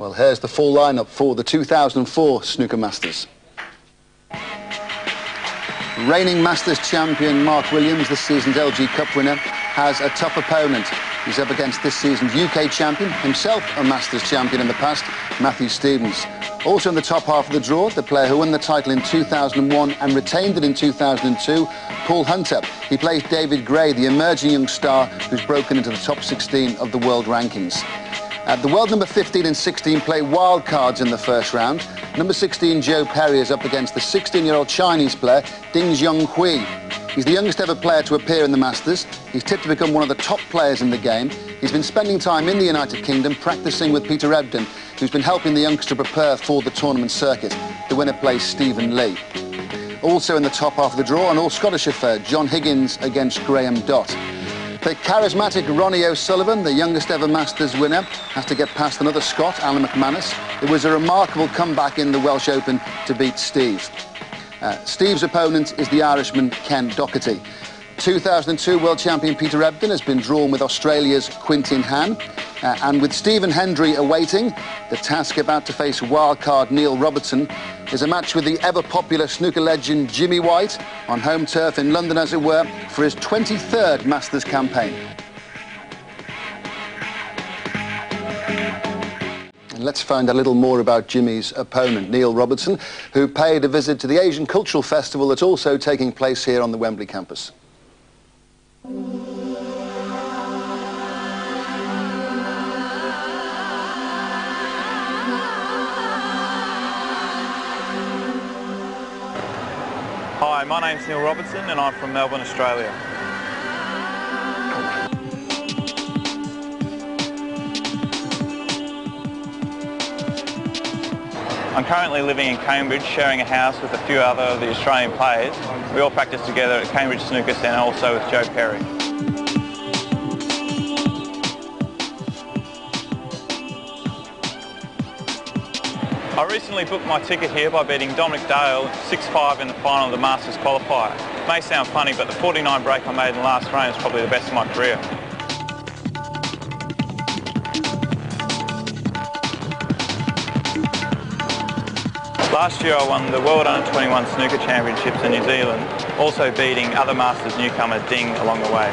Well, here's the full lineup for the 2004 Snooker Masters. Reigning Masters champion Mark Williams, this season's LG Cup winner, has a tough opponent. He's up against this season's UK champion, himself a Masters champion in the past, Matthew Stevens. Also in the top half of the draw, the player who won the title in 2001 and retained it in 2002, Paul Hunter. He plays David Gray, the emerging young star who's broken into the top 16 of the world rankings. Uh, the world number 15 and 16 play wild cards in the first round. Number 16, Joe Perry, is up against the 16-year-old Chinese player, Ding Junhui. He's the youngest ever player to appear in the Masters. He's tipped to become one of the top players in the game. He's been spending time in the United Kingdom practicing with Peter Ebdon, who's been helping the youngster prepare for the tournament circuit. The winner plays Stephen Lee. Also in the top half of the draw, an all-Scottish affair, John Higgins against Graham Dott. The charismatic Ronnie O'Sullivan, the youngest ever Masters winner, has to get past another Scot, Alan McManus. It was a remarkable comeback in the Welsh Open to beat Steve. Uh, Steve's opponent is the Irishman Ken Doherty. 2002 world champion Peter Ebdon has been drawn with Australia's Quinten Hann. Uh, and with Stephen Hendry awaiting, the task about to face wildcard Neil Robertson is a match with the ever-popular snooker legend Jimmy White on home turf in London, as it were, for his 23rd Masters campaign. And let's find a little more about Jimmy's opponent, Neil Robertson, who paid a visit to the Asian Cultural Festival that's also taking place here on the Wembley campus. Hi, my name's Neil Robertson and I'm from Melbourne, Australia. I'm currently living in Cambridge, sharing a house with a few other of the Australian players. We all practice together at Cambridge Snooker Centre, also with Joe Perry. I recently booked my ticket here by beating Dominic Dale 6-5 in the final of the Masters qualifier. It may sound funny, but the 49 break I made in the last round is probably the best of my career. Last year I won the World Under 21 Snooker Championships in New Zealand, also beating other Masters newcomer Ding along the way.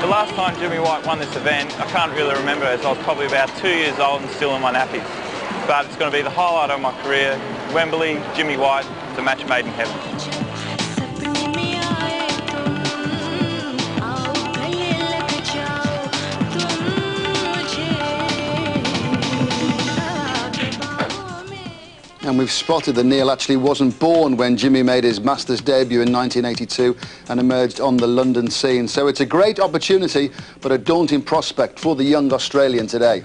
The last time Jimmy White won this event, I can't really remember as I was probably about two years old and still in my nappies. But it's going to be the highlight of my career. Wembley, Jimmy White, it's a match made in heaven. And we've spotted that Neil actually wasn't born when Jimmy made his Masters debut in 1982 and emerged on the London scene. So it's a great opportunity, but a daunting prospect for the young Australian today.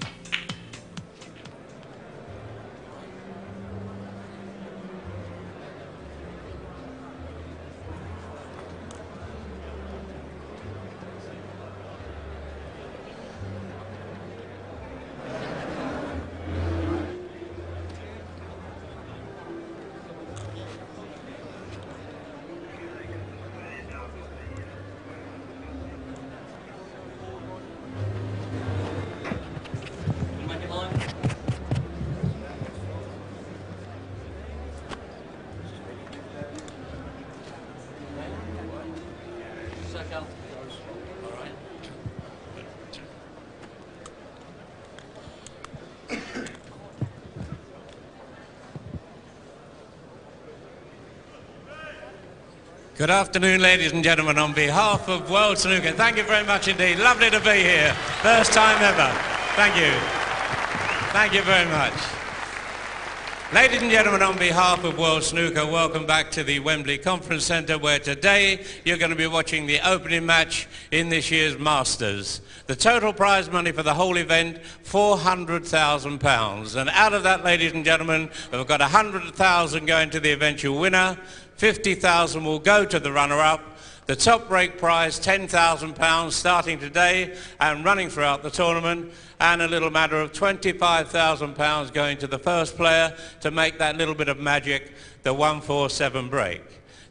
Good afternoon, ladies and gentlemen. On behalf of World Snooker, thank you very much indeed. Lovely to be here. First time ever. Thank you. Thank you very much. Ladies and gentlemen, on behalf of World Snooker, welcome back to the Wembley Conference Centre where today you're going to be watching the opening match in this year's Masters. The total prize money for the whole event, £400,000. And out of that, ladies and gentlemen, we've got 100,000 going to the eventual winner, 50,000 will go to the runner-up. The top break prize, £10,000 starting today and running throughout the tournament. And a little matter of £25,000 going to the first player to make that little bit of magic the 147 break.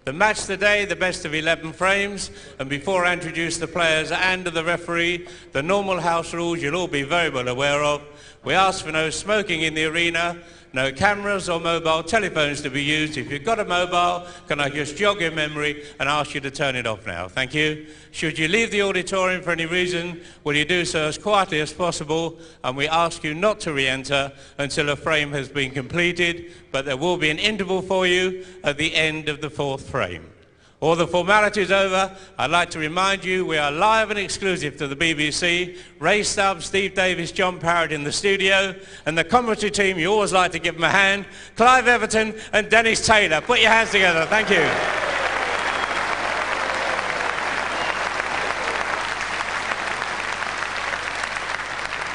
The match today, the best of 11 frames, and before I introduce the players and the referee, the normal house rules you'll all be very well aware of. We ask for no smoking in the arena, no cameras or mobile telephones to be used. If you've got a mobile, can I just jog your memory and ask you to turn it off now? Thank you. Should you leave the auditorium for any reason, will you do so as quietly as possible? And we ask you not to re-enter until a frame has been completed, but there will be an interval for you at the end of the fourth frame. All the formalities over, I'd like to remind you we are live and exclusive to the BBC. Ray Stubbs, Steve Davis, John Parrott in the studio, and the commentary team, you always like to give them a hand, Clive Everton and Dennis Taylor. Put your hands together. Thank you.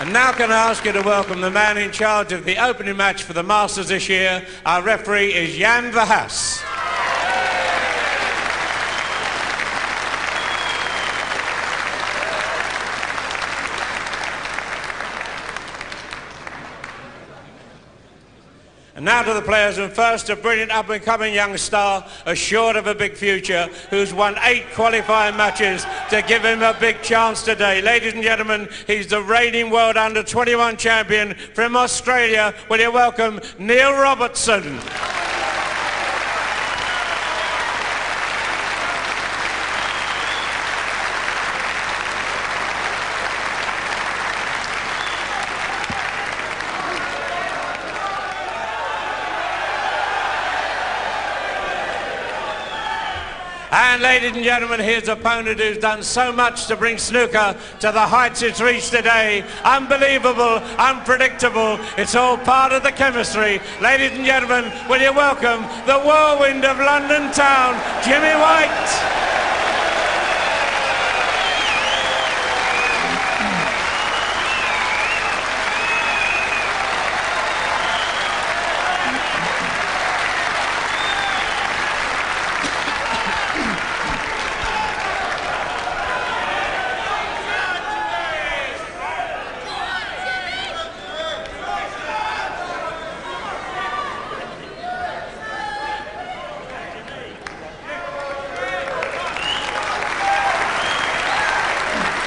And now can I ask you to welcome the man in charge of the opening match for the Masters this year. Our referee is Jan Verhaas. And now to the players, and first a brilliant up-and-coming young star, assured of a big future, who's won eight qualifying matches to give him a big chance today. Ladies and gentlemen, he's the reigning world under-21 champion from Australia. Will you welcome Neil Robertson? And ladies and gentlemen, here's an opponent who's done so much to bring snooker to the heights it's reached today. Unbelievable, unpredictable. It's all part of the chemistry. Ladies and gentlemen, will you welcome the whirlwind of London town, Jimmy White.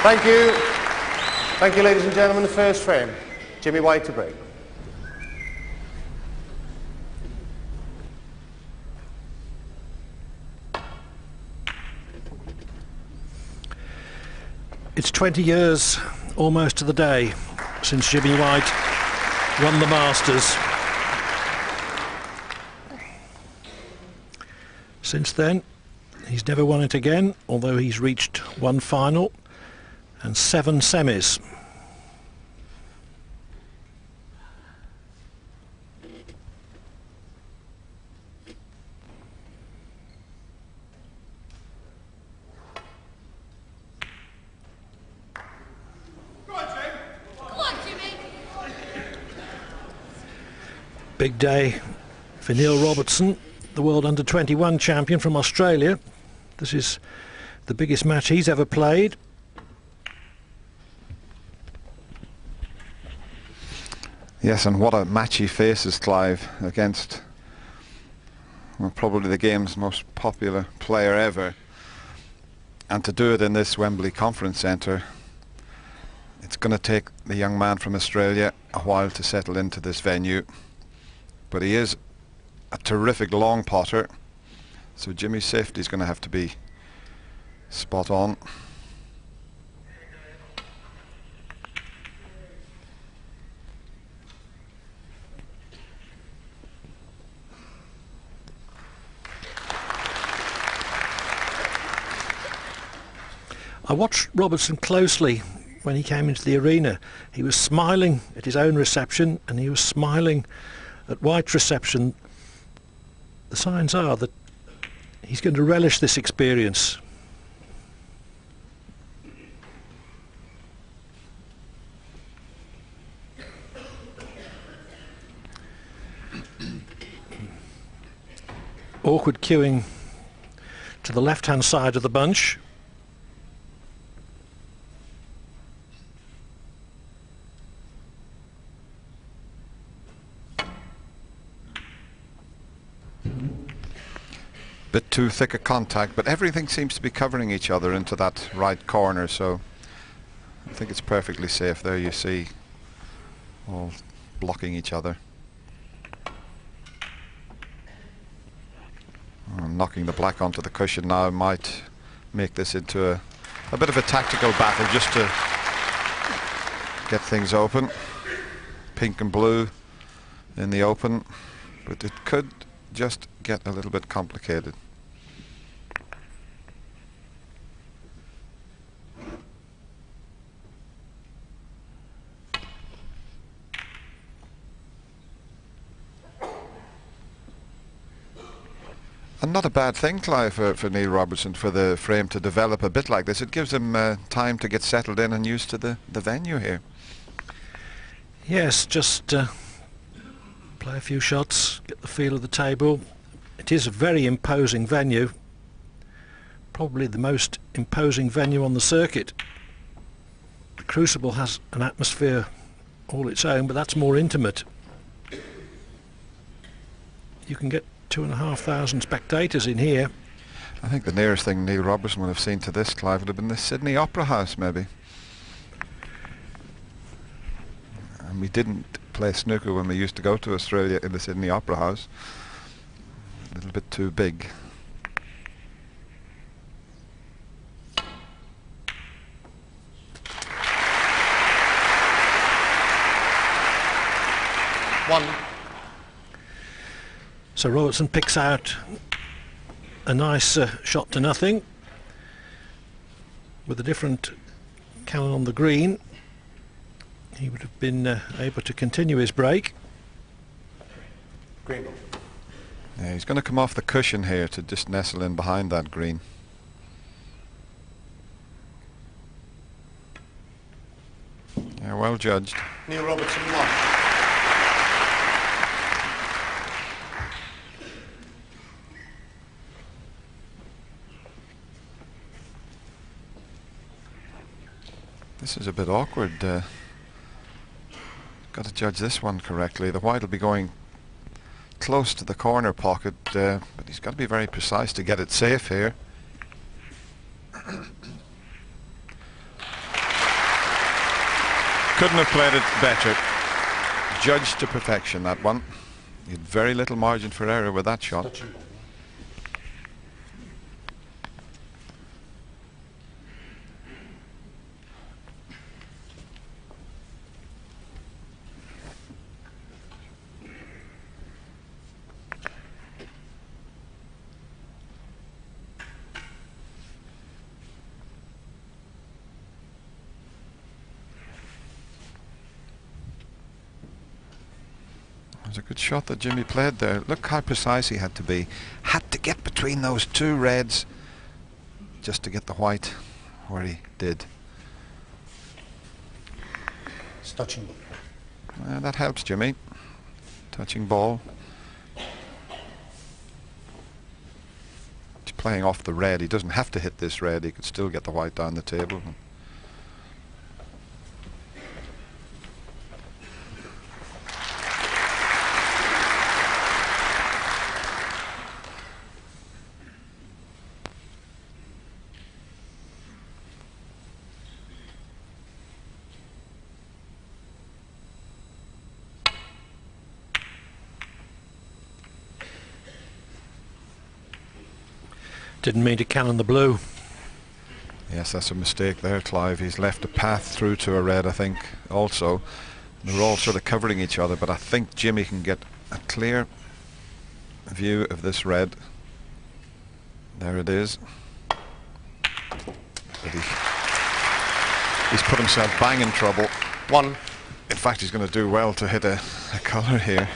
Thank you. Thank you, ladies and gentlemen. The first frame, Jimmy White to break. It's 20 years, almost to the day, since Jimmy White won the Masters. Since then, he's never won it again, although he's reached one final and seven semis. Big day for Neil Robertson, the world under 21 champion from Australia. This is the biggest match he's ever played. Yes, and what a match he faces, Clive, against well, probably the game's most popular player ever. And to do it in this Wembley Conference Centre, it's going to take the young man from Australia a while to settle into this venue. But he is a terrific long potter, so Jimmy's safety is going to have to be spot on. I watched Robertson closely when he came into the arena. He was smiling at his own reception and he was smiling at White's reception. The signs are that he's going to relish this experience. Awkward cueing to the left hand side of the bunch. Bit too thick a contact, but everything seems to be covering each other into that right corner, so I think it's perfectly safe. There you see all blocking each other. Oh, knocking the black onto the cushion now might make this into a, a bit of a tactical battle just to get things open. Pink and blue in the open, but it could just get a little bit complicated. And not a bad thing, Clive, for, for Neil Robertson, for the frame to develop a bit like this. It gives him uh, time to get settled in and used to the, the venue here. Yes, just uh, play a few shots, get the feel of the table. It is a very imposing venue, probably the most imposing venue on the circuit. The Crucible has an atmosphere all its own, but that's more intimate. You can get two and a half thousand spectators in here. I think the nearest thing Neil Robertson would have seen to this, Clive, would have been the Sydney Opera House, maybe. And we didn't play snooker when we used to go to Australia in the Sydney Opera House. A little bit too big. One. So Robertson picks out a nice uh, shot to nothing with a different Cannon on the green. He would have been uh, able to continue his break. Green ball. Yeah, he's going to come off the cushion here to just nestle in behind that green. Yeah, well judged. Neil Robertson one. This is a bit awkward. Uh, got to judge this one correctly. The white will be going close to the corner pocket, uh, but he's got to be very precise to get it safe here. Couldn't have played it better. Judged to perfection, that one. He had very little margin for error with that shot. Shot that Jimmy played there. Look how precise he had to be. Had to get between those two reds just to get the white where he did. It's touching ball. That helps Jimmy. Touching ball. He's playing off the red. He doesn't have to hit this red. He could still get the white down the table. Didn't mean to cannon the blue. Yes, that's a mistake there, Clive. He's left a path through to a red, I think, also. They're all sort of covering each other, but I think Jimmy can get a clear view of this red. There it is. But he, he's put himself bang in trouble. One. In fact, he's going to do well to hit a, a colour here.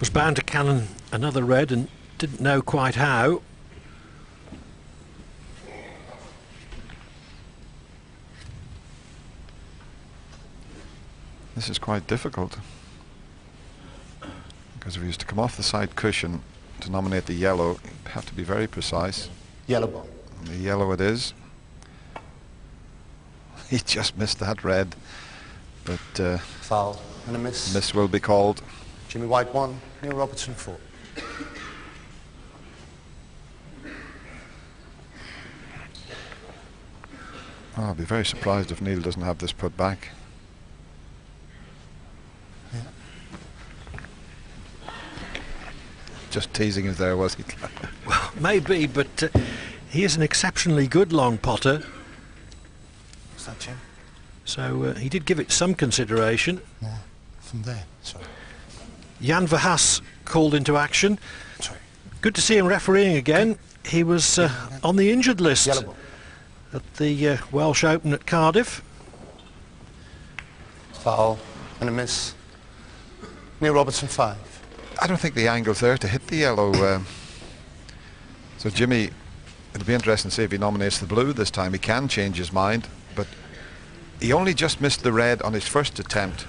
Was bound to cannon another red and didn't know quite how. This is quite difficult. Because if he was to come off the side cushion to nominate the yellow, he'd have to be very precise. Yellow ball. And the yellow it is. He just missed that red. But uh, Foul. And a miss. miss will be called. Jimmy White 1, Neil Robertson 4. Oh, I'll be very surprised if Neil doesn't have this put back. Just teasing us there, was he? Well, maybe, but uh, he is an exceptionally good long potter, What's that, Jim? so uh, he did give it some consideration. No, from there. Sorry. Jan Verhaas called into action. Good to see him refereeing again. He was uh, on the injured list at the uh, Welsh Open at Cardiff. Foul and a miss. Neil Robertson 5. I don't think the angle's there to hit the yellow. Um, so Jimmy, it'll be interesting to see if he nominates the blue this time. He can change his mind, but he only just missed the red on his first attempt,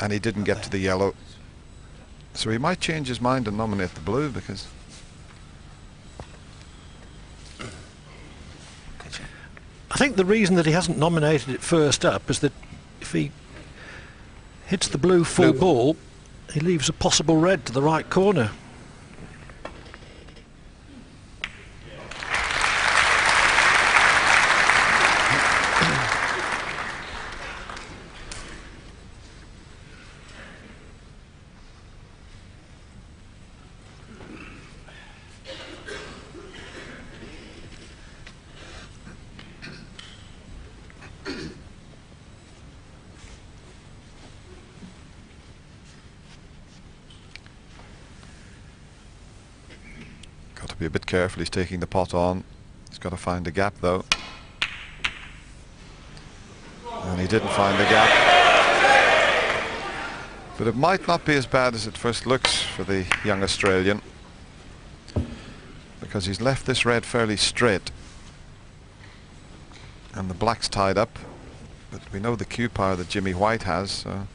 and he didn't get to the yellow. So he might change his mind and nominate the blue because I think the reason that he hasn't nominated it first up is that if he hits the blue full Blue. ball, he leaves a possible red to the right corner. got to be a bit careful. He's taking the pot on. He's got to find a gap though. And he didn't find the gap. But it might not be as bad as it first looks for the young Australian. Because he's left this red fairly straight. And the black's tied up. But we know the cue power that Jimmy White has. So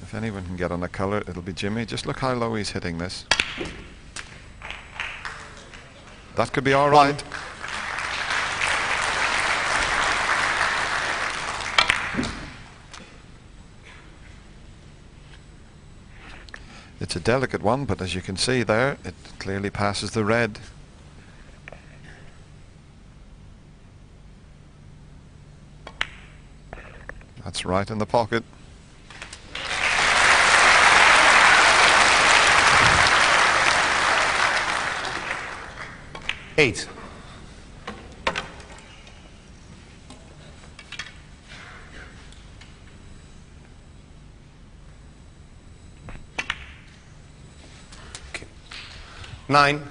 if anyone can get on a colour, it'll be Jimmy. Just look how low he's hitting this. That could be all right. It's a delicate one, but as you can see there, it clearly passes the red. That's right in the pocket. Eight. Okay. Nine.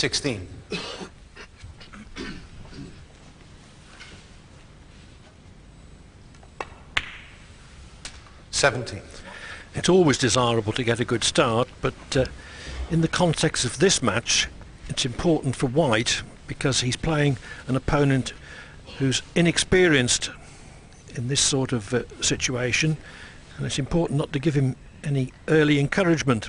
Sixteen. Seventeen. It's always desirable to get a good start, but uh, in the context of this match, it's important for White because he's playing an opponent who's inexperienced in this sort of uh, situation, and it's important not to give him any early encouragement.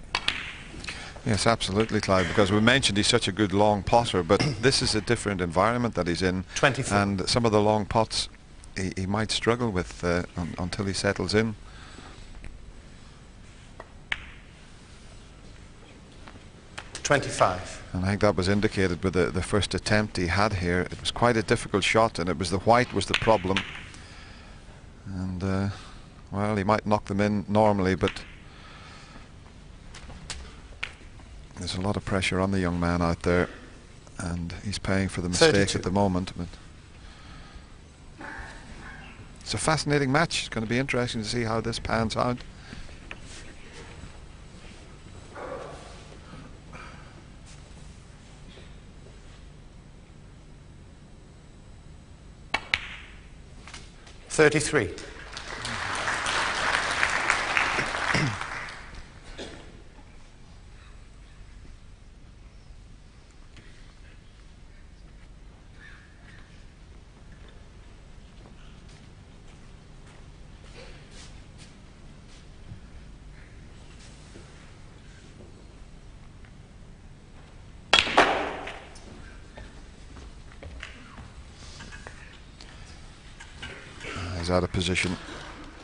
Yes, absolutely, Clive, because we mentioned he's such a good long potter, but this is a different environment that he's in. 24. And some of the long pots he, he might struggle with uh, un, until he settles in. Twenty-five. And I think that was indicated with the, the first attempt he had here. It was quite a difficult shot, and it was the white was the problem. And, uh, well, he might knock them in normally, but there's a lot of pressure on the young man out there, and he's paying for the mistake 32. at the moment. But it's a fascinating match. It's going to be interesting to see how this pans out. Thirty-three. He's out of position.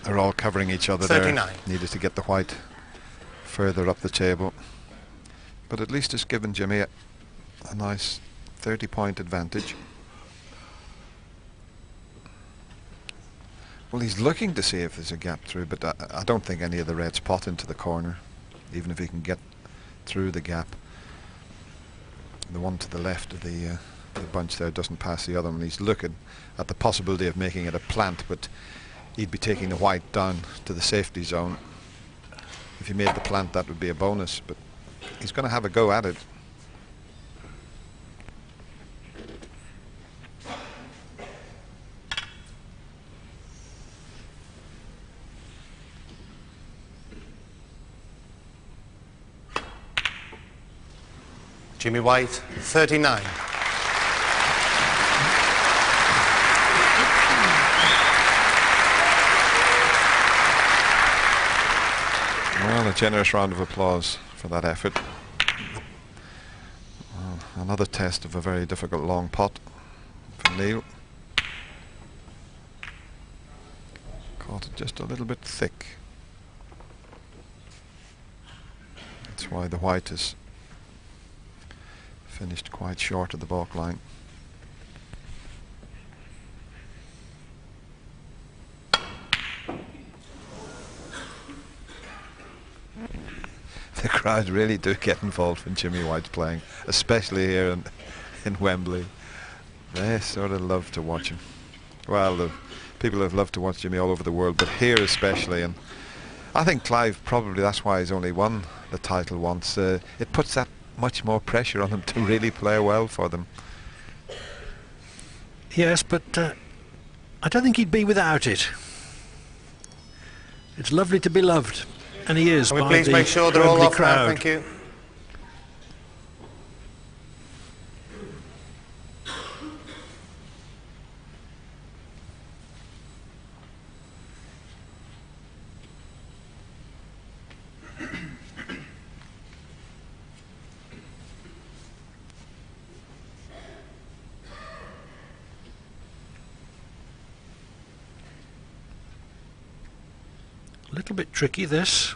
They're all covering each other 39. there. Needed to get the white further up the table. But at least it's given Jimmy a, a nice 30 point advantage. Well, he's looking to see if there's a gap through, but I, I don't think any of the reds pot into the corner, even if he can get through the gap. The one to the left of the, uh, the bunch there doesn't pass the other one. He's looking at the possibility of making it a plant, but he'd be taking the white down to the safety zone. If he made the plant, that would be a bonus, but he's going to have a go at it. Jimmy White, 39. Well, a generous round of applause for that effort. Another test of a very difficult long pot for Neil. Caught it just a little bit thick. That's why the white is finished quite short of the baulk line. the crowd really do get involved when Jimmy White's playing, especially here in, in Wembley. They sort of love to watch him. Well, the people have loved to watch Jimmy all over the world, but here especially. And I think Clive probably that's why he's only won the title once. Uh, it puts that much more pressure on him to really play well for them. Yes, but uh, I don't think he'd be without it. It's lovely to be loved, and he is Can we please make sure they're all off now? Thank you. A little bit tricky this.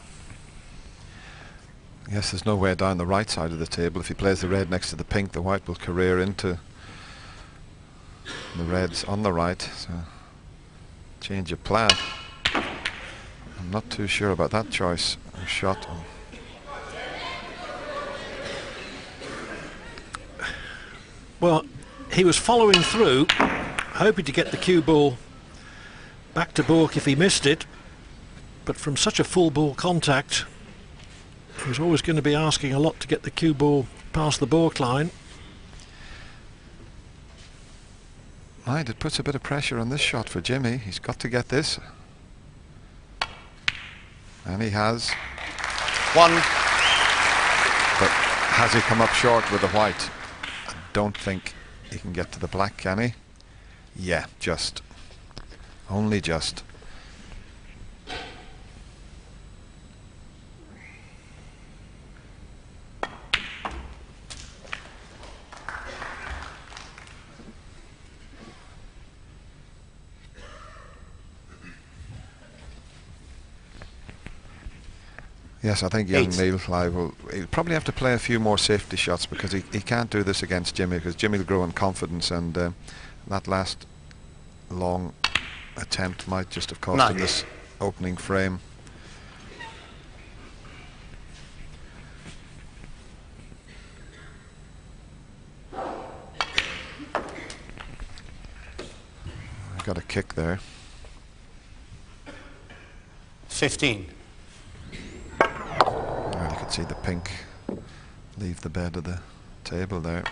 Yes, there's nowhere down the right side of the table. If he plays the red next to the pink, the white will career into the reds on the right. So change of plan. I'm not too sure about that choice of shot. Well, he was following through, hoping to get the cue ball back to baulk if he missed it. But from such a full ball contact, he was always going to be asking a lot to get the cue ball past the baulk line. Mind it puts a bit of pressure on this shot for Jimmy. He's got to get this. And he has. One. But has he come up short with the white? I don't think he can get to the black, can he? Yeah, just. Only just. Yes, I think young Eight. Neil Clive will he'll probably have to play a few more safety shots because he, he can't do this against Jimmy because Jimmy will grow in confidence and uh, that last long attempt might just have cost him this opening frame. Got a kick there. 15. Well, you could see the pink leave the bed of the table there.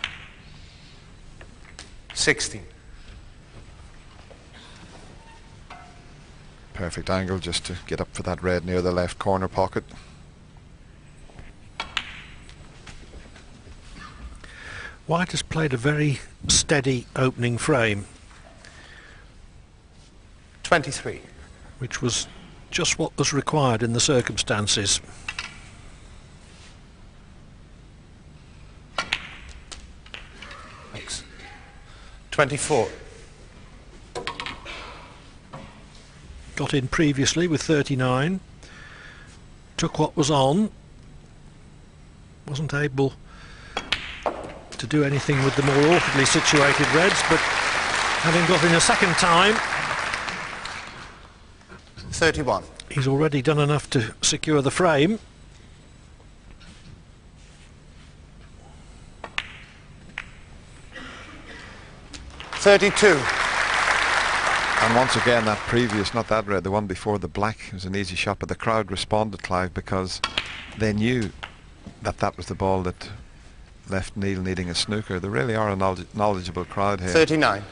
16. Perfect angle just to get up for that red near the left corner pocket. White has played a very steady opening frame, 23. which was just what was required in the circumstances. 24. got in previously with 39, took what was on, wasn't able to do anything with the more awkwardly situated Reds, but having got in a second time, 31. he's already done enough to secure the frame. Thirty-two. And once again, that previous, not that red, the one before the black, was an easy shot, but the crowd responded, Clive, because they knew that that was the ball that left Neil needing a snooker. They really are a knowledge- knowledgeable crowd here. Thirty-nine.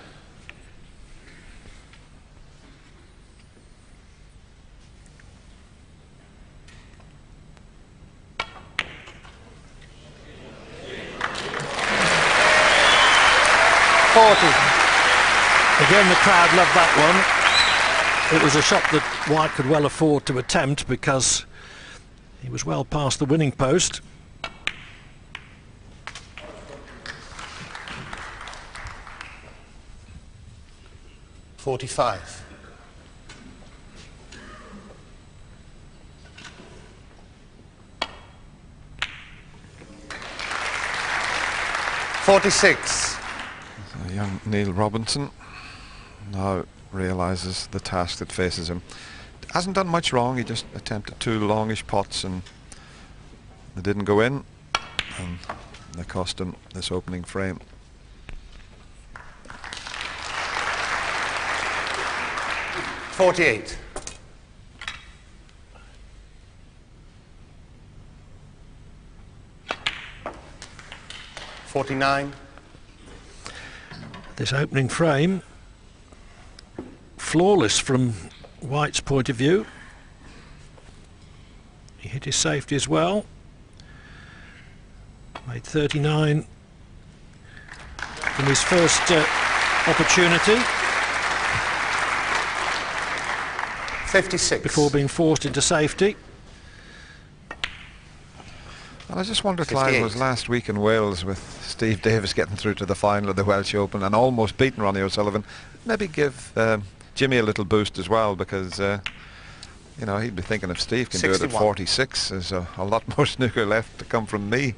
Forty. Again, the crowd loved that one. It was a shot that White could well afford to attempt because he was well past the winning post. Forty-five. Forty-six. Young Neil Robertson now realises the task that faces him. Hasn't done much wrong, he just attempted two longish pots and they didn't go in and they cost him this opening frame. Forty-eight. Forty-nine. This opening frame, flawless from White's point of view. He hit his safety as well. Made 39 from his first uh, opportunity Fifty-six. before being forced into safety. And I just wonder, Clive, was last week in Wales with Steve Davis getting through to the final of the Welsh Open and almost beating Ronnie O'Sullivan, maybe give um, Jimmy a little boost as well because, uh, you know, he'd be thinking if Steve can do it at 46, there's a, a lot more snooker left to come from me.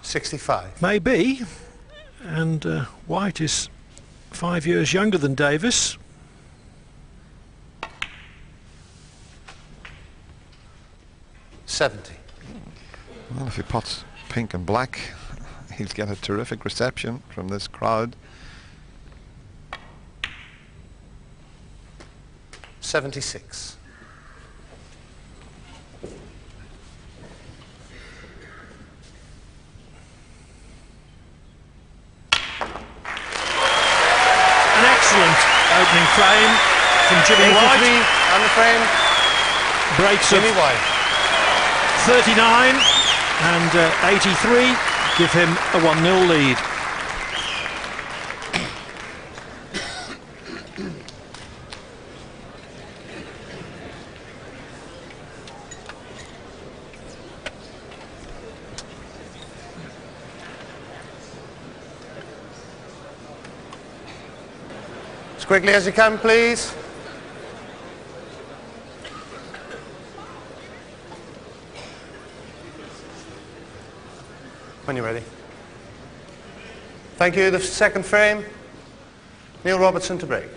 Sixty-five. Maybe. And uh, White is five years younger than Davis. Seventy. Well, if he pots pink and black, he'll get a terrific reception from this crowd. Seventy-six. An excellent opening frame from Jimmy White. Eighty-three on the frame. Breaks of Jimmy White. 39 and uh, 83 give him a 1-0 lead. As quickly as you can, please. When you're ready. Thank you. The second frame. Neil Robertson to break.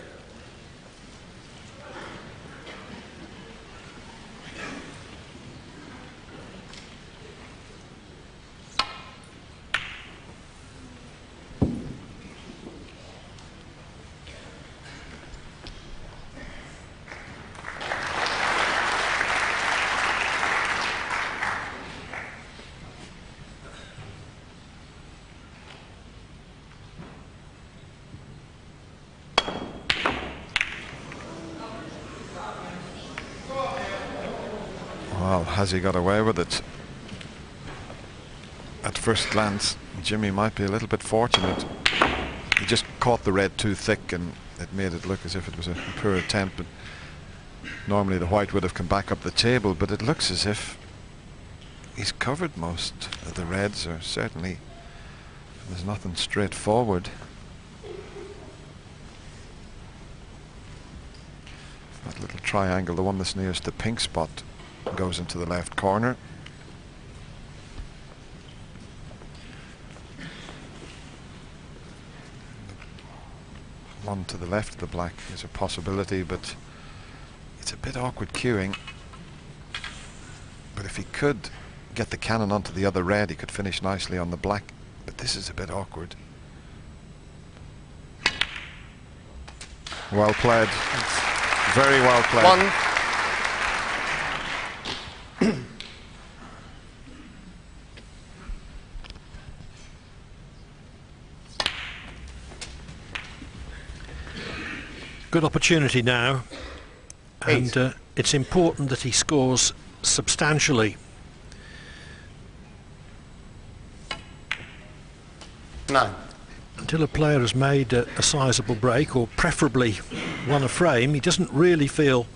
has he got away with it? At first glance, Jimmy might be a little bit fortunate. He just caught the red too thick and it made it look as if it was a poor attempt. But normally the white would have come back up the table, but it looks as if he's covered most of the reds, or certainly there's nothing straightforward. That little triangle, the one that's nearest the pink spot, goes into the left corner. One to the left of the black is a possibility, but it's a bit awkward cueing. But if he could get the cannon onto the other red, he could finish nicely on the black. But this is a bit awkward. Well played. Very well played. One. Good opportunity now. Eight. And uh, it's important that he scores substantially. Nine. Until a player has made a, a sizable break, or preferably won a frame, he doesn't really feel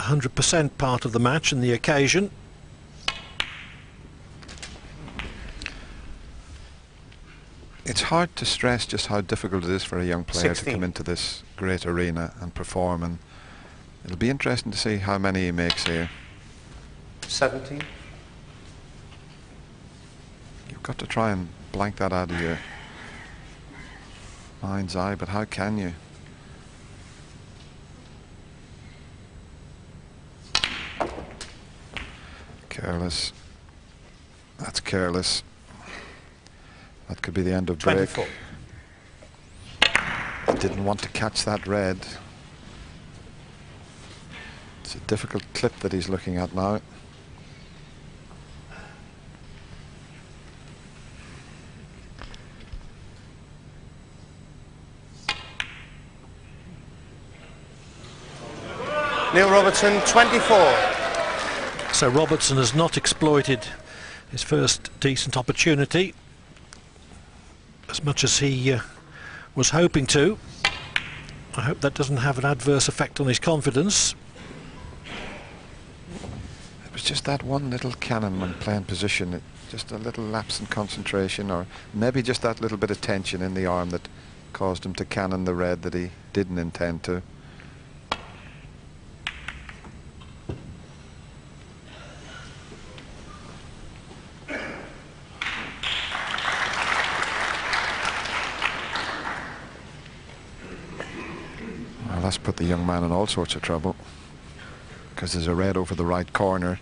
100% part of the match and the occasion. It's hard to stress just how difficult it is for a young player to come into this great arena and perform and it'll be interesting to see how many he makes here. 17. You've got to try and blank that out of your mind's eye, but how can you? Careless. That's careless. That could be the end of break. 24. Didn't want to catch that red. It's a difficult clip that he's looking at now. Neil Robertson, 24. So Robertson has not exploited his first decent opportunity as much as he uh, was hoping to. I hope that doesn't have an adverse effect on his confidence. It was just that one little cannon when playing position, it, just a little lapse in concentration or maybe just that little bit of tension in the arm that caused him to cannon the red that he didn't intend to. Well, that's put the young man in all sorts of trouble because there's a red over the right corner.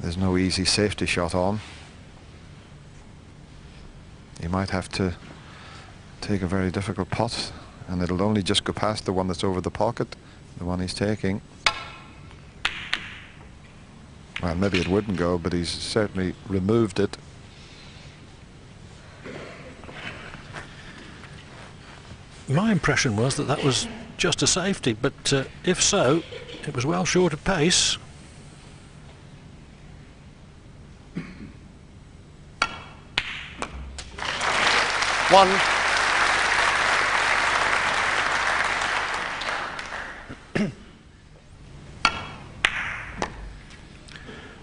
There's no easy safety shot on. He might have to take a very difficult pot and it'll only just go past the one that's over the pocket, the one he's taking. Well, maybe it wouldn't go, but he's certainly removed it. My impression was that that was just a safety, but uh, if so, it was well short of pace. One.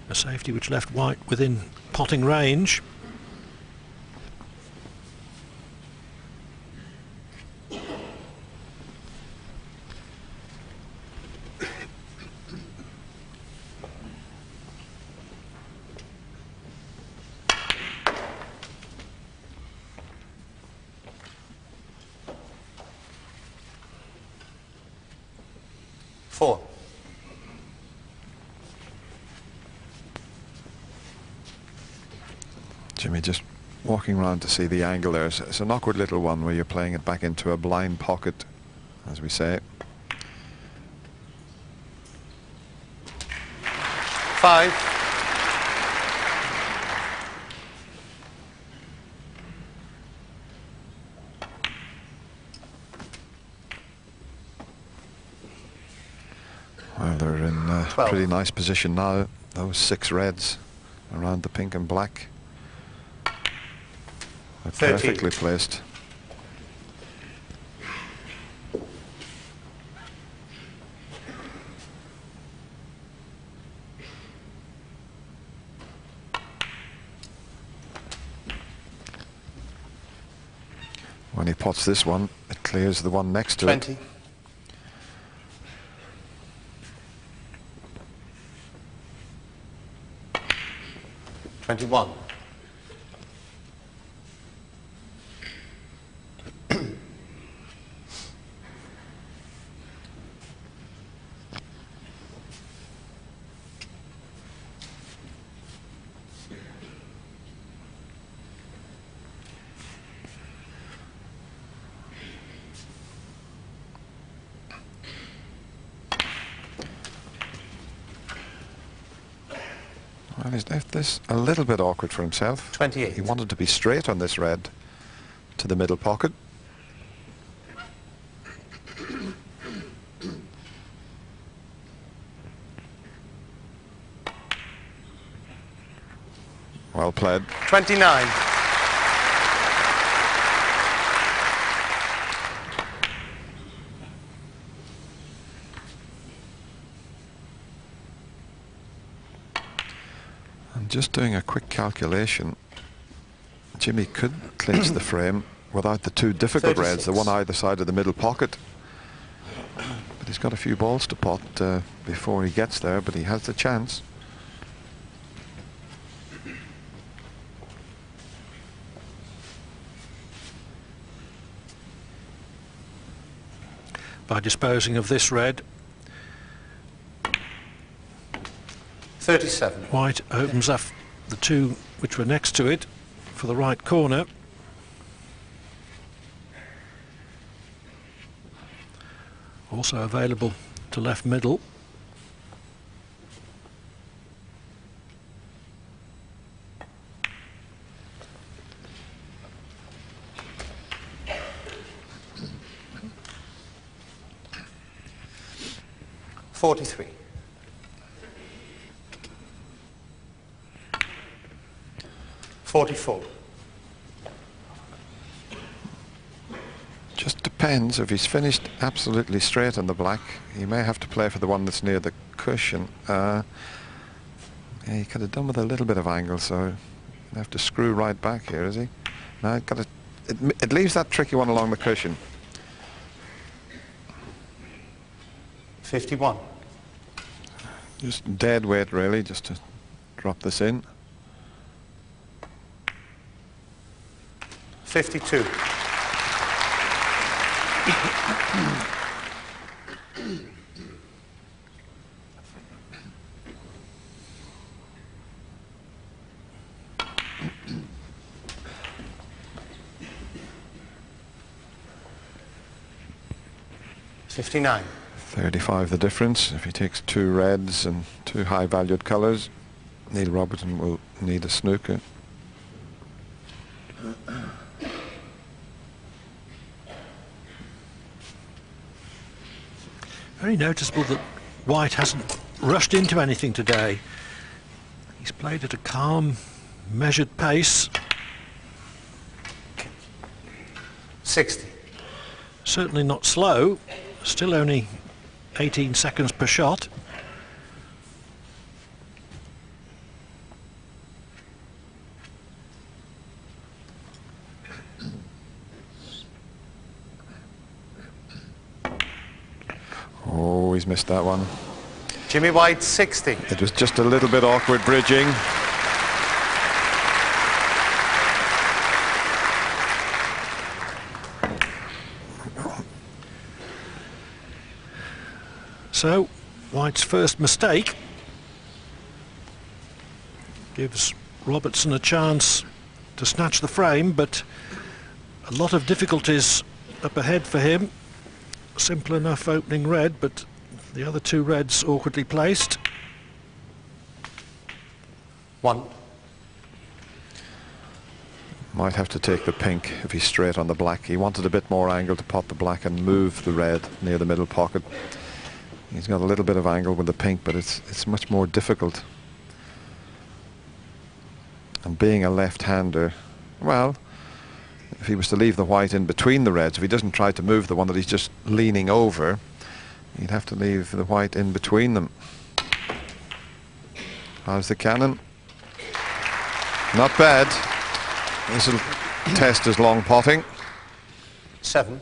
A safety which left white within potting range. Four. Jimmy just walking around to see the angle there. It's, it's an awkward little one where you're playing it back into a blind pocket, as we say. Five. Well, they're in a Twelve. pretty nice position now. Those six reds around the pink and black. They're Thirteen. perfectly placed. When he pots this one, it clears the one next to 20. it. 21. Well, a little bit awkward for himself. 28. He wanted to be straight on this red to the middle pocket. Well played. 29. I'm just doing a quick calculation. Jimmy could clinch the frame without the two difficult reds, the one either side of the middle pocket. But he's got a few balls to pot uh, before he gets there, but he has the chance. By disposing of this red, 37. White opens up the two which were next to it for the right corner. Also available to left middle. Forty-three. Just depends if he's finished absolutely straight on the black. He may have to play for the one that's near the cushion. Uh, yeah, he could have done with a little bit of angle, so he'll have to screw right back here, is he? No, got to. It, it leaves that tricky one along the cushion. Fifty-one. Just dead weight, really, just to drop this in. Fifty-two. Fifty-nine. 35 the difference. If he takes two reds and two high valued colours, Neil Robertson will need a snooker. Very noticeable that White hasn't rushed into anything today. He's played at a calm, measured pace. Sixty. Certainly not slow. Still only 18 seconds per shot. Oh, he's missed that one. Jimmy White, sixty. It was just a little bit awkward bridging. So, White's first mistake gives Robertson a chance to snatch the frame, but a lot of difficulties up ahead for him. Simple enough opening red, but the other two reds awkwardly placed. One. Might have to take the pink if he's straight on the black. He wanted a bit more angle to pot the black and move the red near the middle pocket. He's got a little bit of angle with the pink, but it's it's much more difficult. And being a left-hander, well, if he was to leave the white in between the reds, if he doesn't try to move the one that he's just leaning over, You'd have to leave the white in between them. How's the cannon? Not bad. This will test as long potting. Seven.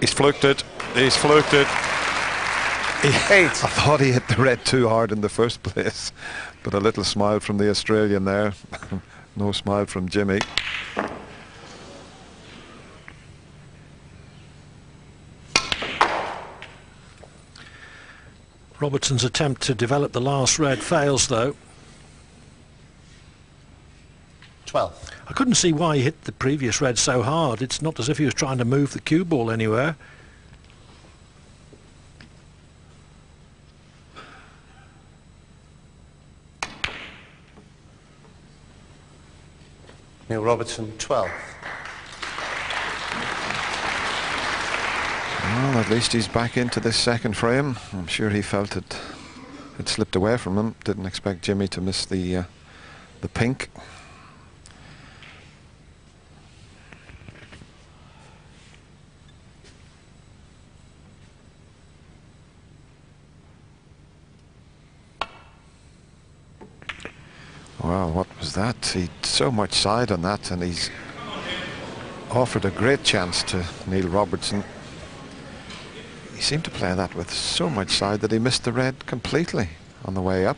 He's fluked it. He's fluked it. Eight. I thought he hit the red too hard in the first place, but a little smile from the Australian there. no smile from Jimmy. Robertson's attempt to develop the last red fails though. 12. I couldn't see why he hit the previous red so hard. It's not as if he was trying to move the cue ball anywhere. Neil Robertson, 12. Well, at least he's back into this second frame. I'm sure he felt it it slipped away from him. Didn't expect Jimmy to miss the uh, the pink. Wow, what was that? He so much side on that, and he's offered a great chance to Neil Robertson. He seemed to play that with so much side that he missed the red completely on the way up.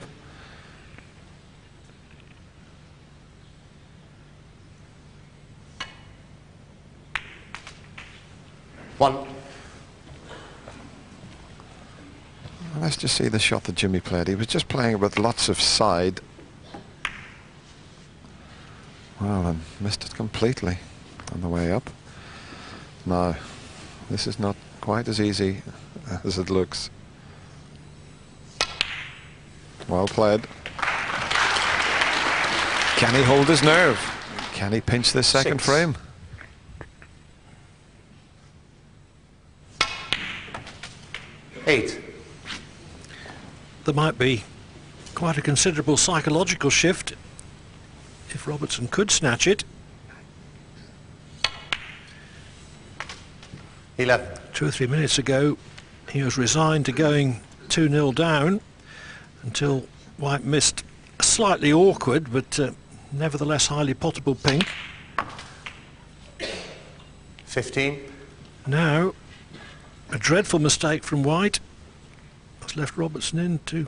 One. Let's just see the shot that Jimmy played. He was just playing with lots of side. Well, I missed it completely on the way up. No, this is not quite as easy as it looks. Well played. Can he hold his nerve? Can he pinch this second Six. frame? Eight. There might be quite a considerable psychological shift if Robertson could snatch it. 11. Two or three minutes ago, he was resigned to going 2-0 down until White missed a slightly awkward but uh, nevertheless highly potable pink. 15. Now, a dreadful mistake from White has left Robertson in to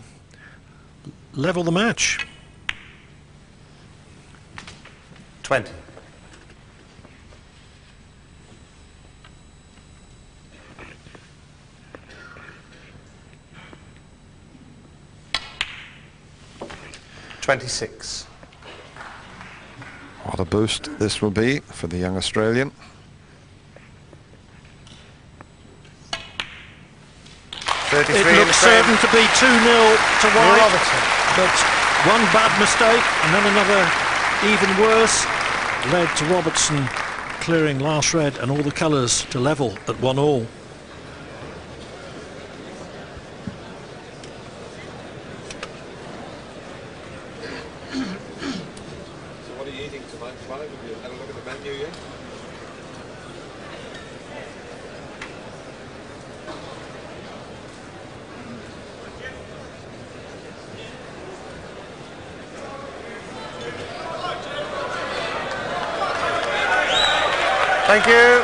level the match. 20. Twenty-six. What a boost this will be for the young Australian. Thirty-three. It looks certain to be 2-0 to Neil White, Robertson. but one bad mistake and then another even worse led to Robertson clearing last red and all the colours to level at one all. So what are you eating tonight, Clive? Have you had a look at the menu yet? Thank you.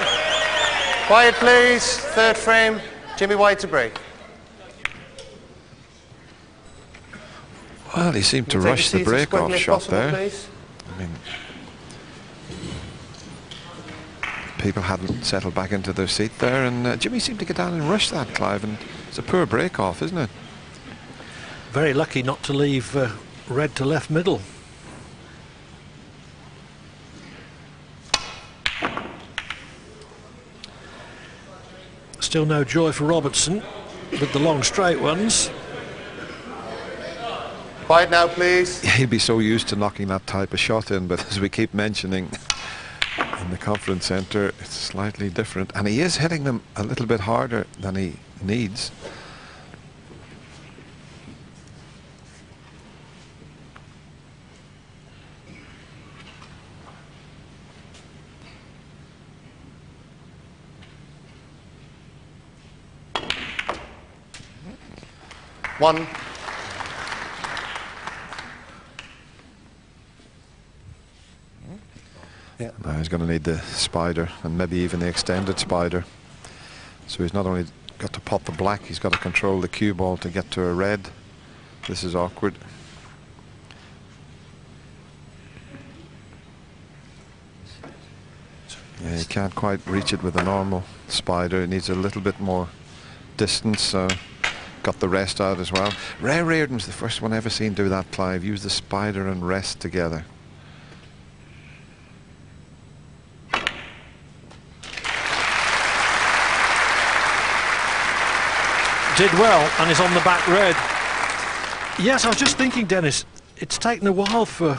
Quiet, please. Third frame. Jimmy White to break. Well, he seemed to Take your rush the break-off quickly as shot possible, there. Please. I mean, people hadn't settled back into their seat there, and uh, Jimmy seemed to get down and rush that, Clive, and it's a poor break-off, isn't it? Very lucky not to leave uh, red to left middle. Still no joy for Robertson with the long straight ones. Quiet now, please. He'd be so used to knocking that type of shot in, but as we keep mentioning in the conference centre, it's slightly different. And he is hitting them a little bit harder than he needs. One. Yeah. Now he's going to need the spider and maybe even the extended spider. So he's not only got to pot the black, he's got to control the cue ball to get to a red. This is awkward. Yeah, he can't quite reach it with a normal spider. It needs a little bit more distance. So got the rest out as well. Ray Reardon's the first one I ever seen do that, Clive. Use the spider and rest together. Did well and is on the back red. Yes, I was just thinking, Dennis, it's taken a while for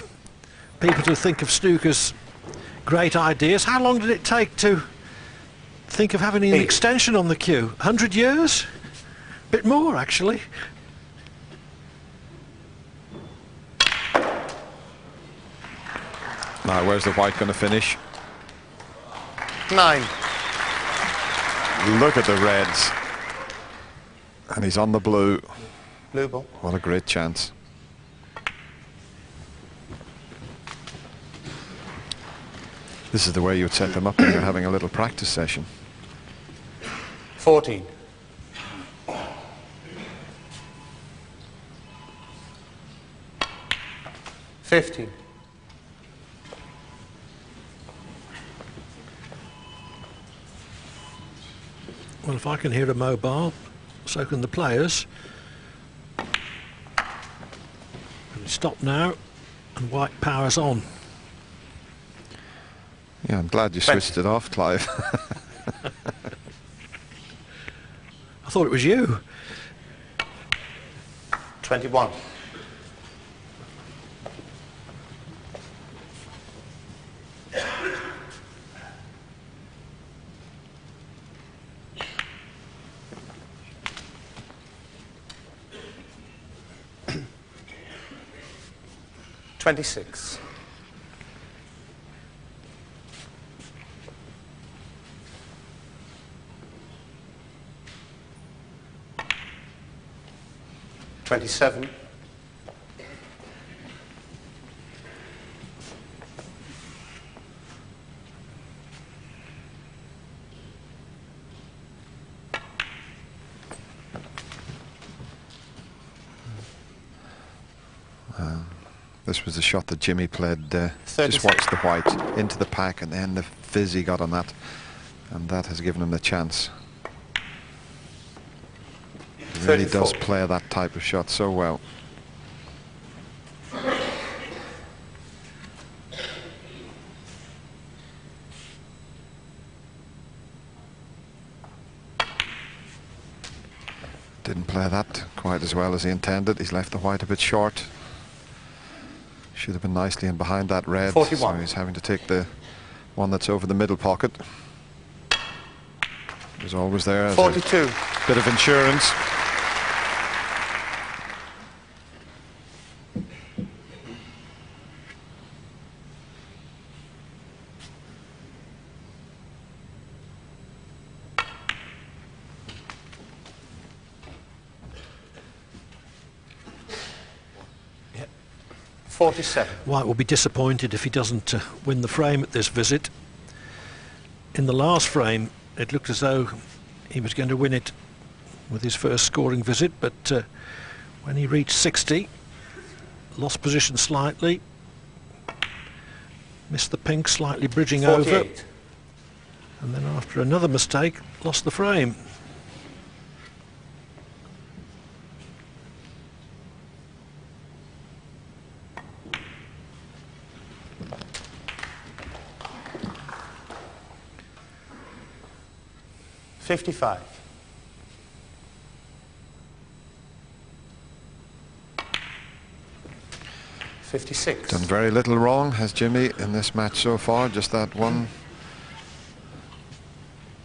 people to think of snooker's great ideas. How long did it take to think of having an extension on the cue? 100 years? Bit more, actually. Now, where's the white going to finish? Nine. Look at the reds. And he's on the blue. Blue ball. What a great chance. This is the way you would set them up when you're having a little practice session. 14. Fifteen. Well, if I can hear a mobile, so can the players. Stop now, and white powers on. Yeah, I'm glad you switched it off, Clive. I thought it was you. Twenty-one. Twenty-six. Twenty-seven. Um, this was the shot that Jimmy played. Uh, just 36. watch the white into the pack and then the fizz he got on that. And that has given him the chance. He really does play that type of shot so well. Didn't play that quite as well as he intended. He's left the white a bit short. Should have been nicely in behind that red. 41. So he's having to take the one that's over the middle pocket. There's always there. as a Forty-two. Bit of insurance. Forty-seven. White will be disappointed if he doesn't uh, win the frame at this visit. In the last frame, it looked as though he was going to win it with his first scoring visit, but uh, when he reached 60, lost position slightly, missed the pink, slightly bridging over, and then after another mistake, lost the frame. Fifty-five. Fifty-six. Done very little wrong, has Jimmy, in this match so far. Just that one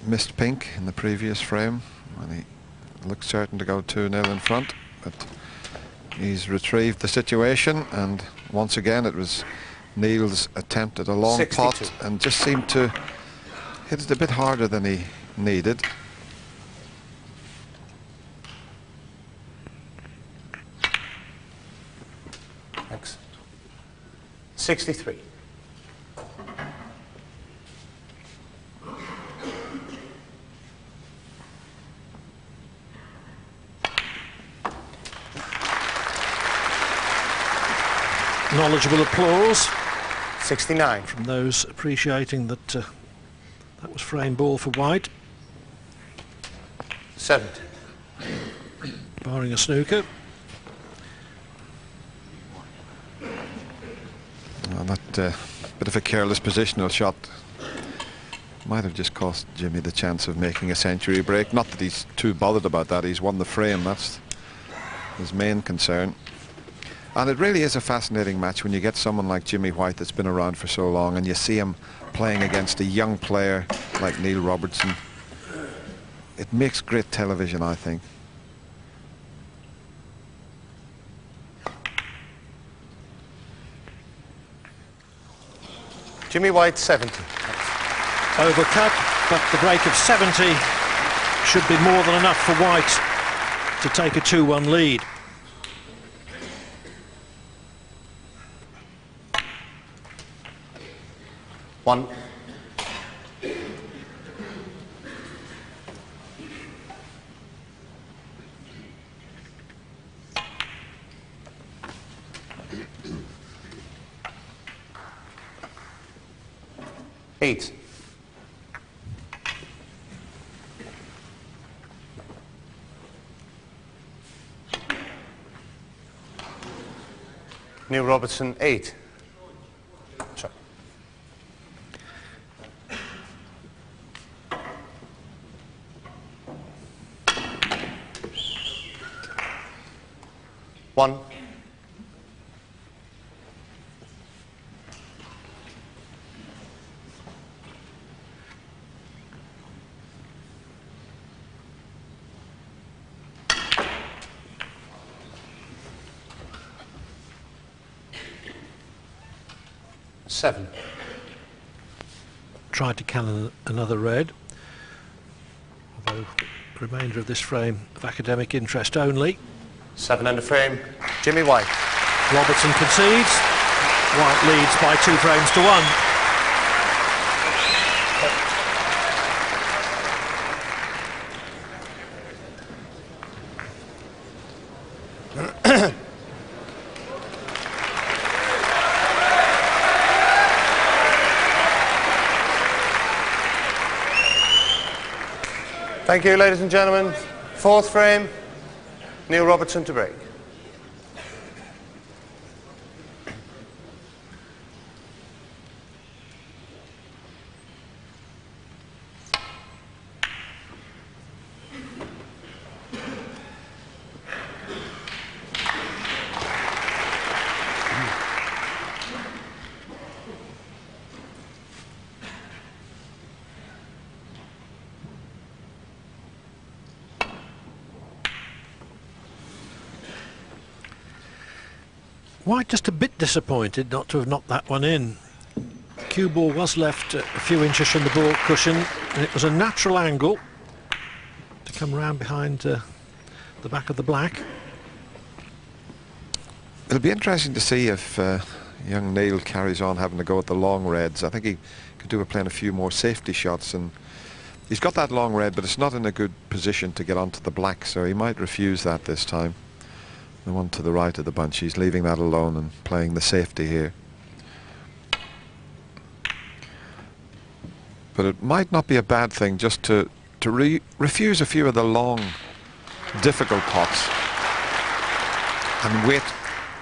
missed pink in the previous frame when he looked certain to go 2-0 in front. But he's retrieved the situation and once again it was Neil's attempt at a long 62. pot and just seemed to hit it a bit harder than he needed. 63. Knowledgeable applause. 69. From those appreciating that uh, that was frame ball for White. 70. barring a snooker. Well, that uh, bit of a careless positional shot might have just cost Jimmy the chance of making a century break. Not that he's too bothered about that. He's won the frame. That's his main concern. And it really is a fascinating match when you get someone like Jimmy White that's been around for so long and you see him playing against a young player like Neil Robertson. It makes great television, I think. Jimmy White 70. Overcut, but the break of 70 should be more than enough for White to take a 2-1 lead. One. Eight. Neil Robertson, eight. One. Seven. Tried to cannon another red, although the remainder of this frame of academic interest only. Seven under frame. Jimmy White. Robertson concedes. White leads by two frames to one. Thank you, ladies and gentlemen. Fourth frame. Neil Robertson to break. White just a bit disappointed not to have knocked that one in. Cue ball was left a few inches from the ball cushion and it was a natural angle to come round behind uh, the back of the black. It'll be interesting to see if uh, young Neil carries on having to go at the long reds. I think he could do with playing a few more safety shots and he's got that long red but it's not in a good position to get onto the black so he might refuse that this time. The one to the right of the bunch, he's leaving that alone and playing the safety here. But it might not be a bad thing just to, to re refuse a few of the long, difficult pots and wait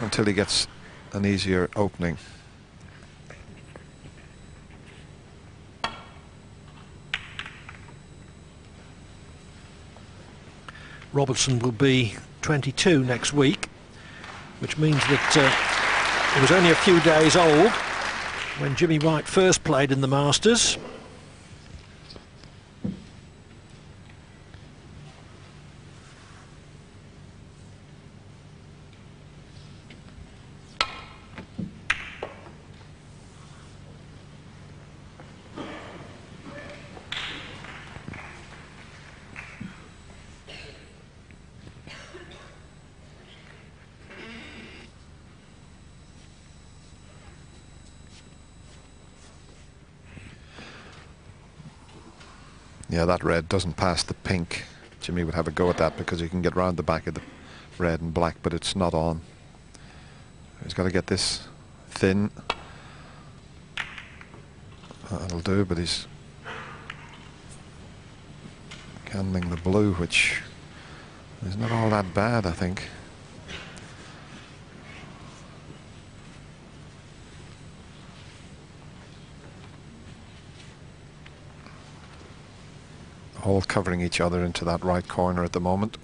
until he gets an easier opening. Robertson will be 22 next week, which means that uh, he was only a few days old when Jimmy White first played in the Masters. Yeah, that red doesn't pass the pink. Jimmy would have a go at that because he can get round the back of the red and black, but it's not on. He's got to get this thin. That'll do, but he's handling the blue, which is not all that bad, I think. All covering each other into that right corner at the moment.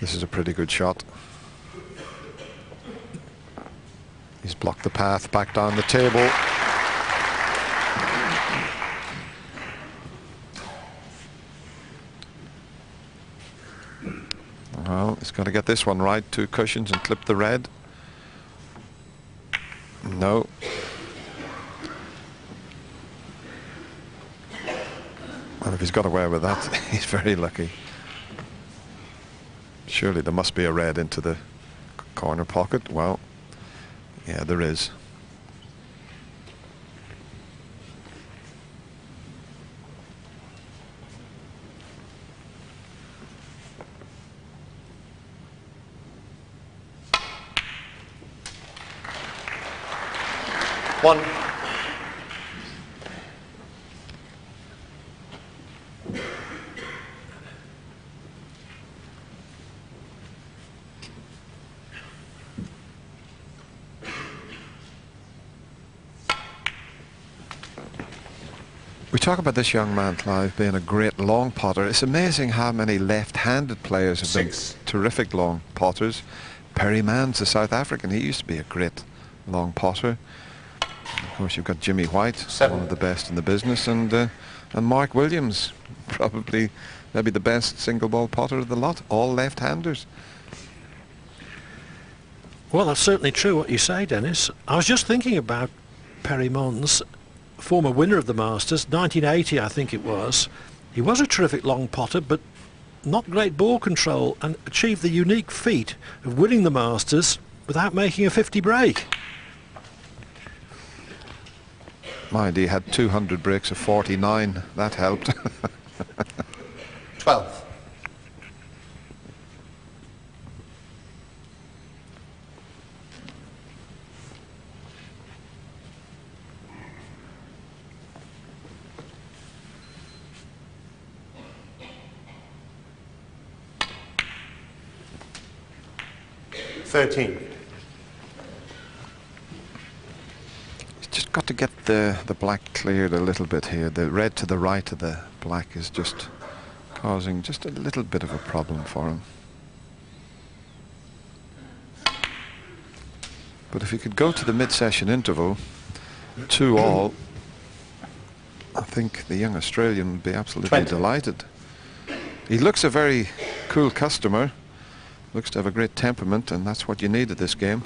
This is a pretty good shot. He's blocked the path back down the table. Well, he's got to get this one right. Two cushions and clip the red. No. If he's got away with that, he's very lucky. Surely there must be a red into the corner pocket. Well, yeah, there is. One. Talk about this young man, Clive, being a great long potter. It's amazing how many left-handed players have Six. been terrific long potters. Perrie Mans, the South African, he used to be a great long potter. Of course, you've got Jimmy White, Seven. one of the best in the business, and uh, and Mark Williams, probably maybe the best single ball potter of the lot. All left-handers. Well, that's certainly true what you say, Dennis. I was just thinking about Perrie Mans, former winner of the Masters, 1980 I think it was. He was a terrific long potter, but not great ball control and achieved the unique feat of winning the Masters without making a 50 break. Mind, he had 200 breaks of 49. That helped. 12. 13. Just got to get the, the black cleared a little bit here. The red to the right of the black is just causing just a little bit of a problem for him. But if he could go to the mid-session interval, two all, I think the young Australian would be absolutely 20. delighted. He looks a very cool customer looks to have a great temperament, and that's what you need at this game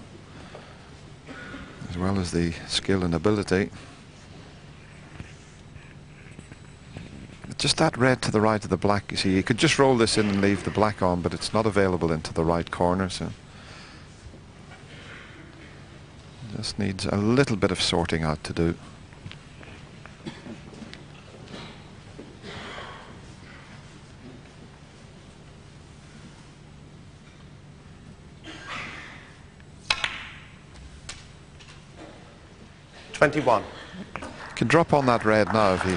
as well as the skill and ability. Just that red to the right of the black, you see, you could just roll this in and leave the black on, but it's not available into the right corner, so just needs a little bit of sorting out to do. Twenty-one. Can drop on that red now if he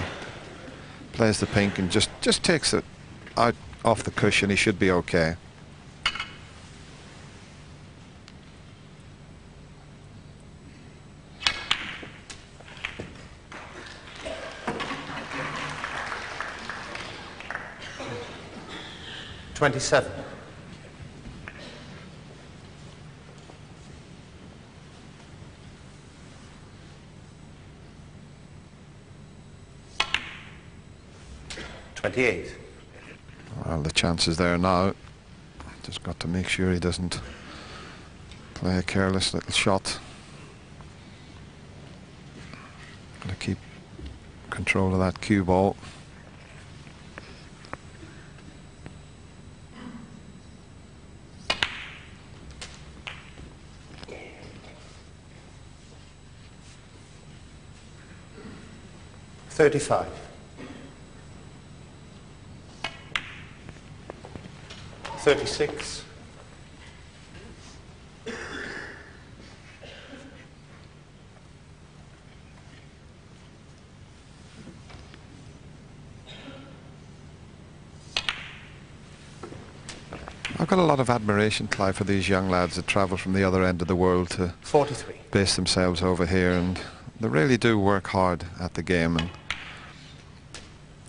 plays the pink and just just takes it out off the cushion. He should be okay. Twenty-seven. Twenty-eight. Well, the chance is there now. Just got to make sure he doesn't play a careless little shot. Got to keep control of that cue ball. Thirty-five. 36. I've got a lot of admiration, Clive, for these young lads that travel from the other end of the world to 43. base themselves over here, and they really do work hard at the game. And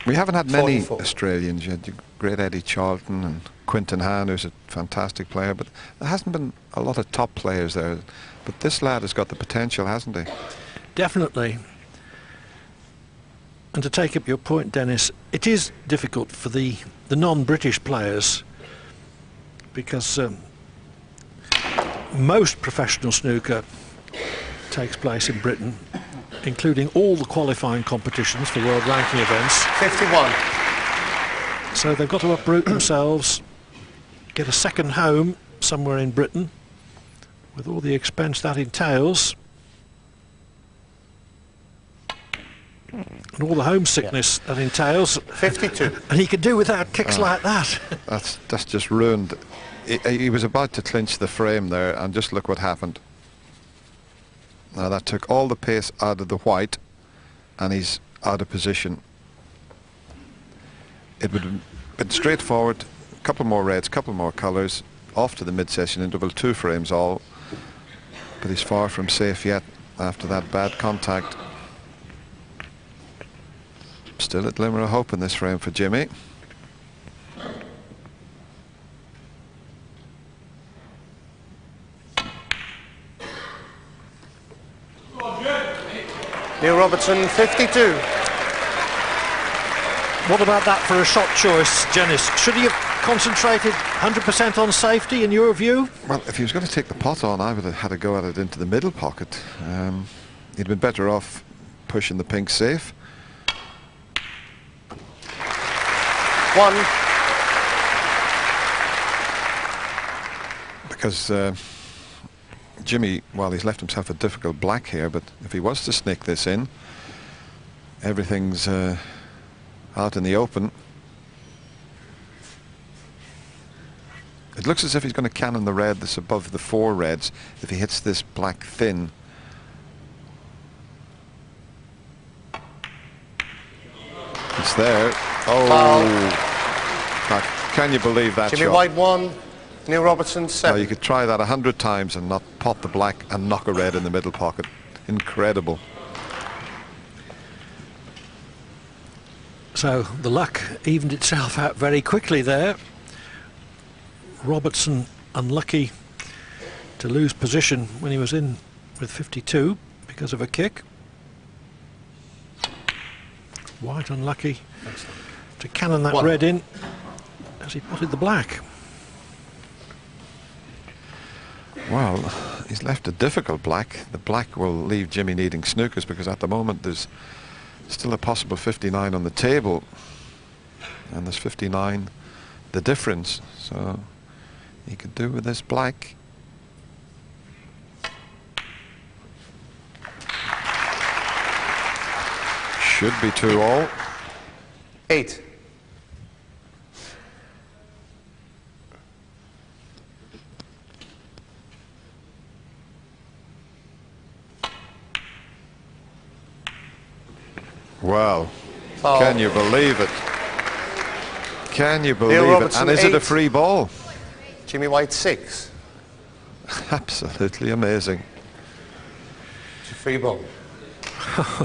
we haven't had many 44. Australians yet. Great Eddie Charlton and Quinten Hann, who's a fantastic player, but there hasn't been a lot of top players there. But this lad has got the potential, hasn't he? Definitely. And to take up your point, Dennis, it is difficult for the, the non-British players because um, most professional snooker takes place in Britain, including all the qualifying competitions for world ranking events. 51. So they've got to uproot themselves, get a second home somewhere in Britain, with all the expense that entails, and all the homesickness that entails. 52. And he could do without kicks ah. like that. That's that's just ruined. He, he was about to clinch the frame there, and just look what happened. Now that took all the pace out of the white, and he's out of position. It would have been straightforward. A couple more reds, couple more colours, off to the mid-session interval, two frames all. But he's far from safe yet after that bad contact. Still a glimmer of hope in this frame for Jimmy. Neil Robertson, 52. What about that for a shot choice, Janice? Should he have concentrated 100% on safety, in your view? Well, if he was going to take the pot on, I would have had a go at it into the middle pocket. Um, he'd been better off pushing the pink safe. One. Because uh, Jimmy, well, he's left himself a difficult black here, but if he was to sneak this in, everything's uh, out in the open. It looks as if he's going to cannon the red that's above the four reds if he hits this black thin. It's there. Oh, Foul. now, can you believe that Jimmy shot? White, 1. Neil Robertson, Now, you could try that a hundred times and not pot the black and knock a red in the middle pocket. Incredible. So the luck evened itself out very quickly there. Robertson unlucky to lose position when he was in with 52 because of a kick. White unlucky to cannon that One. red in as he potted the black. Well, he's left a difficult black. The black will leave Jimmy needing snookers because at the moment there's still a possible 59 on the table. And there's 59 the difference. So he could do with this black. Should be two all. 8. Wow. Foul. Can you believe it? Can you believe it? And is it a free ball? Jimmy White, 6. Absolutely amazing. It's a free ball.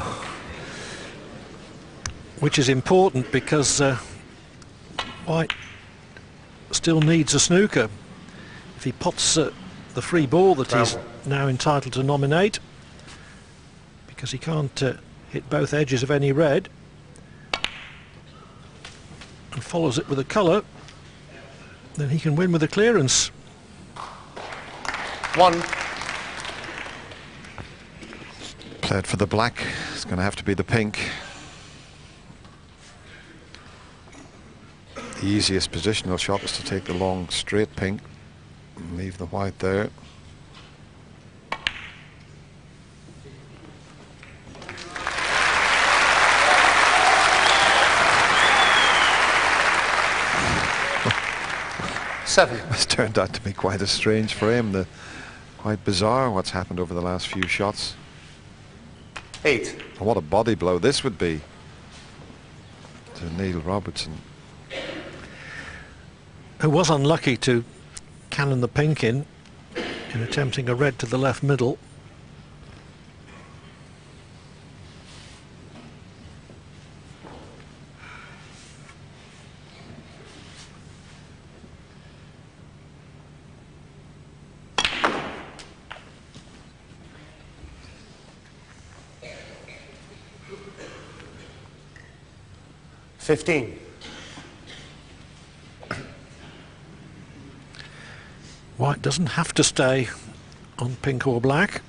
which is important because uh, White still needs a snooker. If he pots uh, the free ball that he's now entitled to nominate, because he can't uh, hit both edges of any red, and follows it with a colour, then he can win with a clearance. 1. Played for the black. It's going to have to be the pink. The easiest positional shot is to take the long straight pink and leave the white there. Seven. It's turned out to be quite a strange frame. The, quite bizarre what's happened over the last few shots. Eight. And what a body blow this would be to Neil Robertson. Who was unlucky to cannon the pink in in attempting a red to the left middle. Fifteen. White doesn't have to stay on pink or black.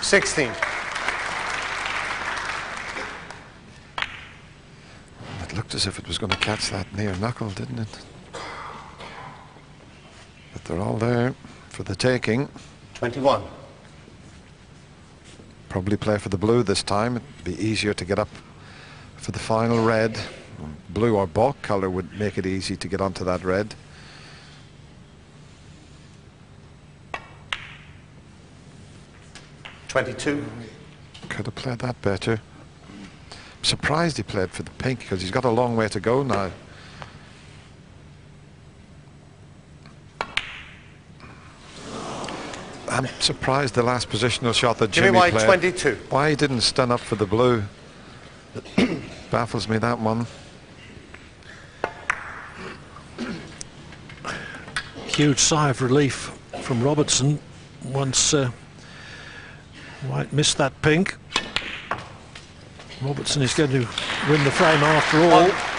Sixteen. It looked as if it was going to catch that near knuckle, didn't it? But they're all there for the taking. Twenty-one. Probably play for the blue this time. It'd be easier to get up for the final red. Blue or baulk colour would make it easy to get onto that red. Twenty-two. Could have played that better. I'm surprised he played for the pink because he's got a long way to go now. I'm surprised the last positional shot that Jimmy Jimmy, White, played. 22. Why he didn't stand up for the blue baffles me that one. Huge sigh of relief from Robertson once uh, White missed that pink. Robertson is going to win the frame after all. It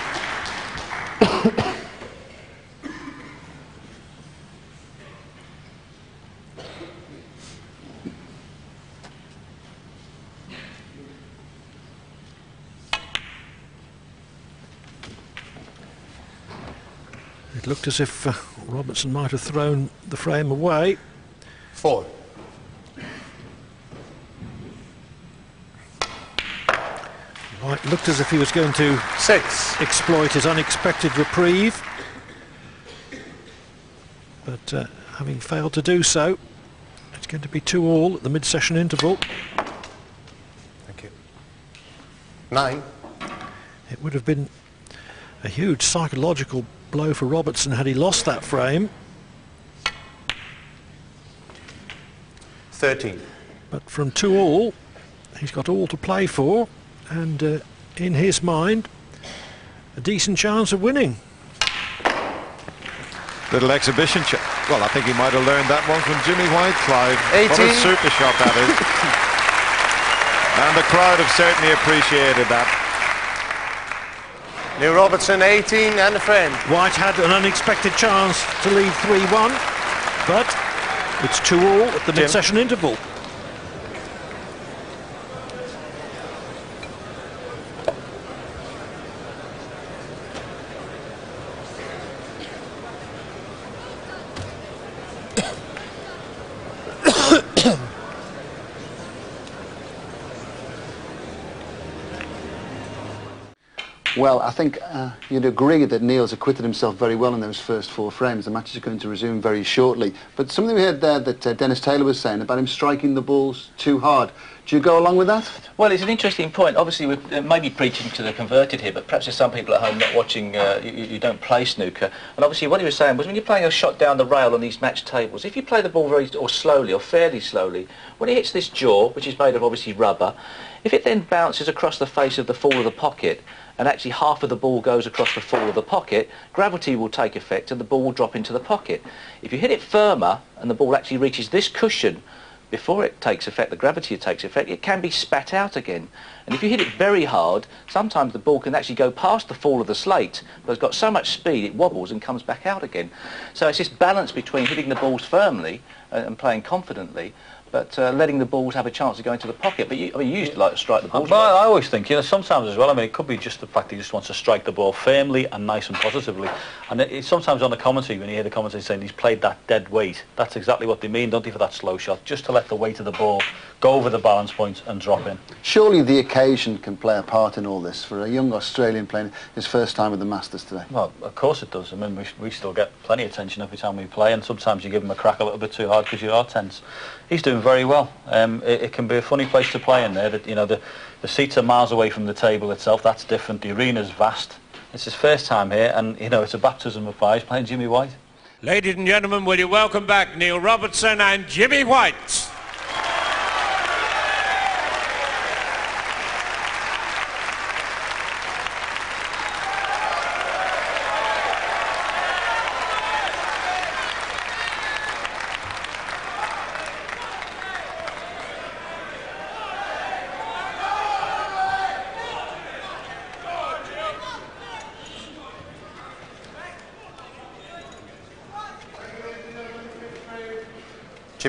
looked as if uh, Robertson might have thrown the frame away. Four. White looked as if he was going to Six. exploit his unexpected reprieve. But uh, having failed to do so, it's going to be two all at the mid-session interval. Thank you. Nine. It would have been a huge psychological blow for Robertson had he lost that frame. Thirteen. But from two all, he's got all to play for, and uh, in his mind, a decent chance of winning. Little exhibition shot. Well, I think he might have learned that one from Jimmy White, Clive. What a 18. super shot that is. and the crowd have certainly appreciated that. Neil Robertson, 18 and a friend. White had an unexpected chance to lead 3-1, but it's 2 all at the mid-session interval. Well, I think uh, you'd agree that Neil's acquitted himself very well in those first four frames. The match is going to resume very shortly. But something we heard there that uh, Dennis Taylor was saying about him striking the balls too hard. Do you go along with that? Well, it's an interesting point. Obviously, we're uh, maybe preaching to the converted here, but perhaps there's some people at home not watching, uh, you, you don't play snooker. And obviously, what he was saying was when you're playing a shot down the rail on these match tables, if you play the ball very or slowly or fairly slowly, when it hits this jaw, which is made of obviously rubber, if it then bounces across the face of the fall of the pocket, and actually half of the ball goes across the fall of the pocket, gravity will take effect and the ball will drop into the pocket. If you hit it firmer and the ball actually reaches this cushion before it takes effect, the gravity it takes effect, it can be spat out again. And if you hit it very hard, sometimes the ball can actually go past the fall of the slate, but it's got so much speed it wobbles and comes back out again. So it's this balance between hitting the balls firmly uh, and playing confidently, but uh, letting the balls have a chance to go into the pocket. But you, I mean, you used to like to strike the ball. But I I always think, you know, sometimes as well, I mean, it could be just the fact that he just wants to strike the ball firmly and nice and positively. And it, it's sometimes on the commentary, when you hear the commentary saying he's played that dead weight, that's exactly what they mean, don't they, for that slow shot, just to let the weight of the ball go over the balance point and drop in. Surely the occasion can play a part in all this for a young Australian playing his first time with the Masters today. Well, of course it does. I mean, we, we still get plenty of attention every time we play, and sometimes you give him a crack a little bit too hard because you are tense. He's doing very well. Um, it, it, can be a funny place to play in there. That you know the the seats are miles away from the table itself. That's different. The arena's vast. It's his first time here, and you know it's a baptism of fire. He's playing Jimmy White. Ladies and gentlemen, will you welcome back Neil Robertson and Jimmy White?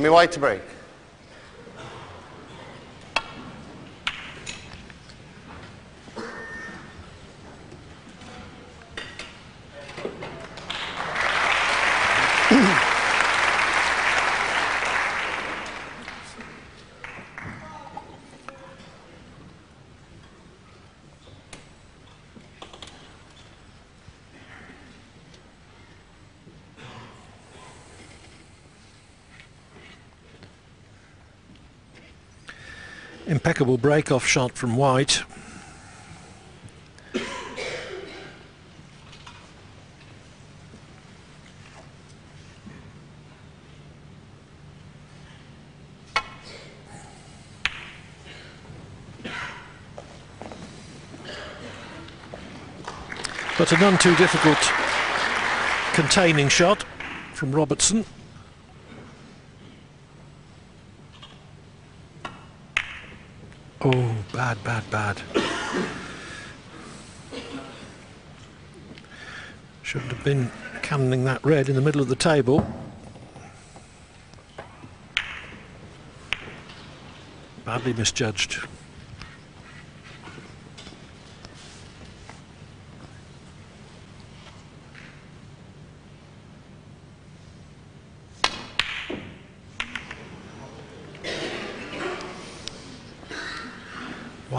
Jimmy White to break. Impeccable break-off shot from White. But a none too difficult containing shot from Robertson. Oh, bad, bad, bad. Shouldn't have been cannoning that red in the middle of the table. Badly misjudged.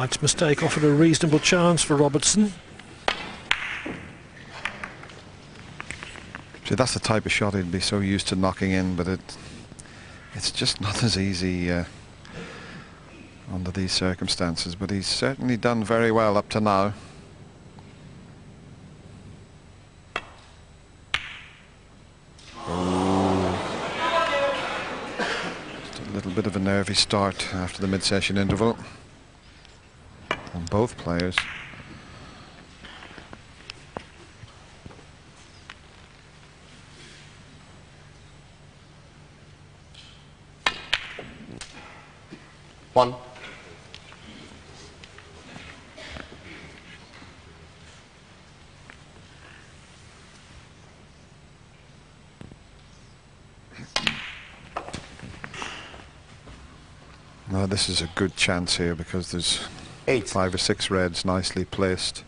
White's mistake offered a reasonable chance for Robertson. See, that's the type of shot he'd be so used to knocking in, but it it's just not as easy uh, under these circumstances. But he's certainly done very well up to now. Just a little bit of a nervy start after the mid-session interval on both players. One. Now this is a good chance here because there's Eight. Five or six reds nicely placed.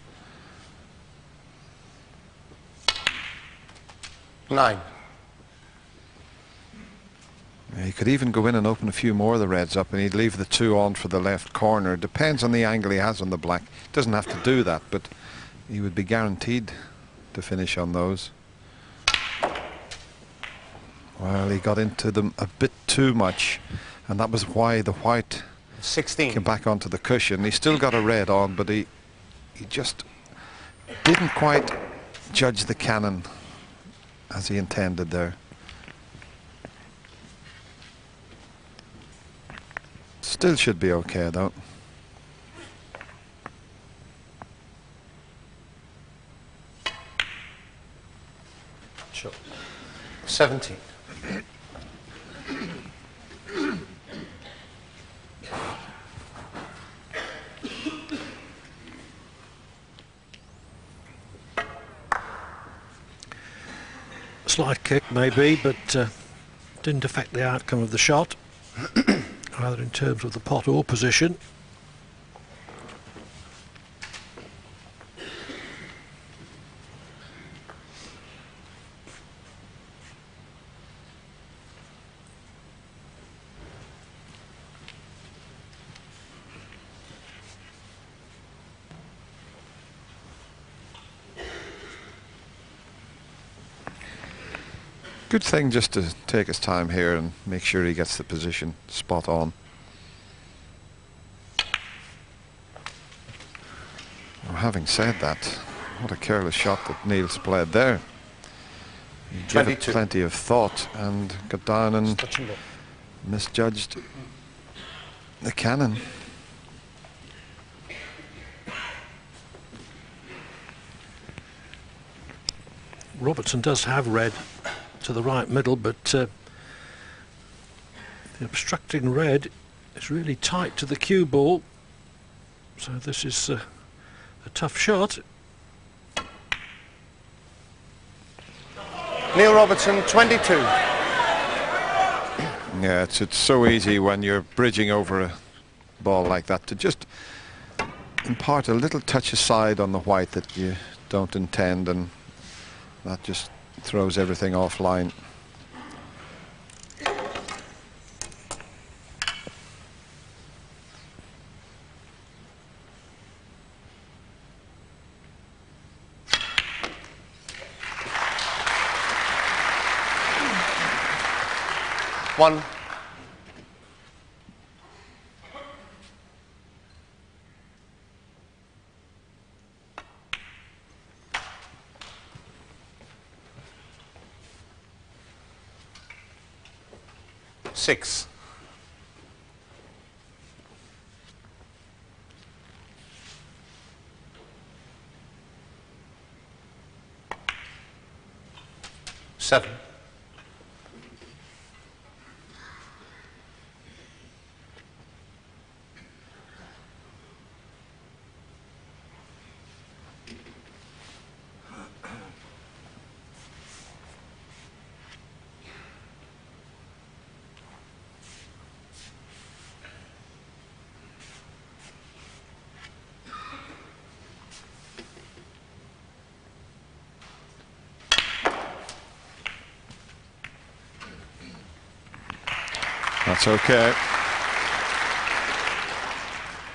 Nine. he could even go in and open a few more of the reds up and he'd leave the two on for the left corner. Depends on the angle he has on the black. Doesn't have to do that, but he would be guaranteed to finish on those. Well, he got into them a bit too much, and that was why the white 16. Came back onto the cushion. He still got a red on, but he he just didn't quite judge the cannon as he intended there. Still should be okay though. Sure. 17. Slight kick maybe, but uh, didn't affect the outcome of the shot, either in terms of the pot or position. Good thing just to take his time here and make sure he gets the position spot on. Well, having said that, what a careless shot that Neil's played there. He gave it plenty of thought and got down and Touch and go. misjudged the cannon. Robertson does have red to the right middle, but uh, the obstructing red is really tight to the cue ball. So this is uh, a tough shot. Neil Robertson, 22. Yeah, it's it's so easy when you're bridging over a ball like that to just impart a little touch aside on the white that you don't intend, and that just throws everything offline. One. Six. Seven. That's okay.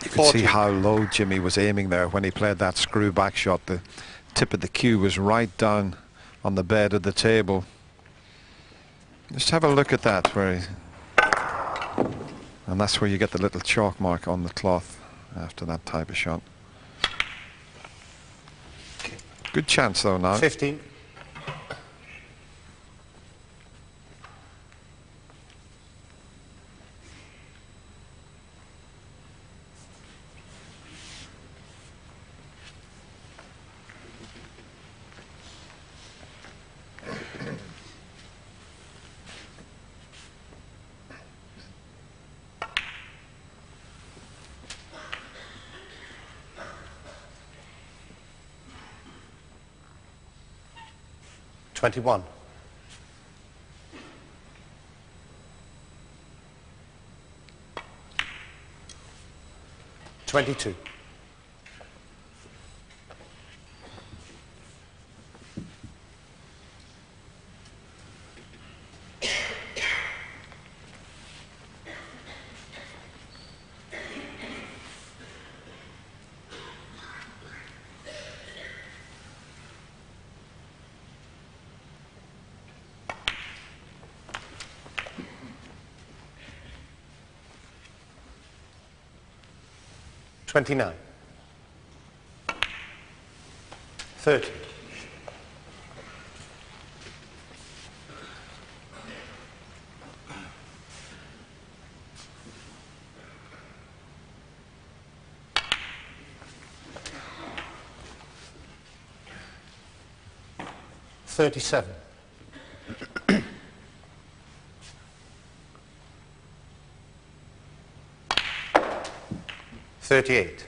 You could see how low Jimmy was aiming there when he played that screw back shot. The tip of the cue was right down on the bed of the table. Just have a look at that where he, and that's where you get the little chalk mark on the cloth after that type of shot. Good chance though now. 15. Twenty-one. Twenty-two. Twenty-nine. Thirty. Thirty-seven. Thirty-eight.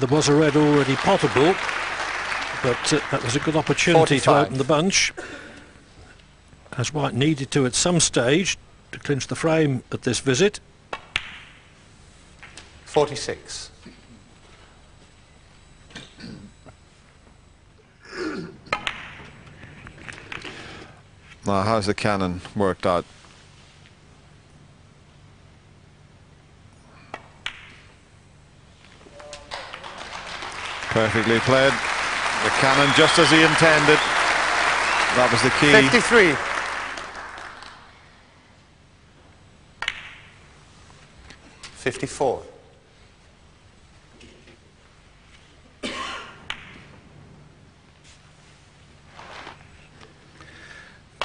There was a red already potable, but uh, that was a good opportunity to open the bunch, as White needed to at some stage to clinch the frame at this visit. Forty-six. Now, how's the cannon worked out? Perfectly played. The cannon just as he intended. That was the key. 53. Fifty-four.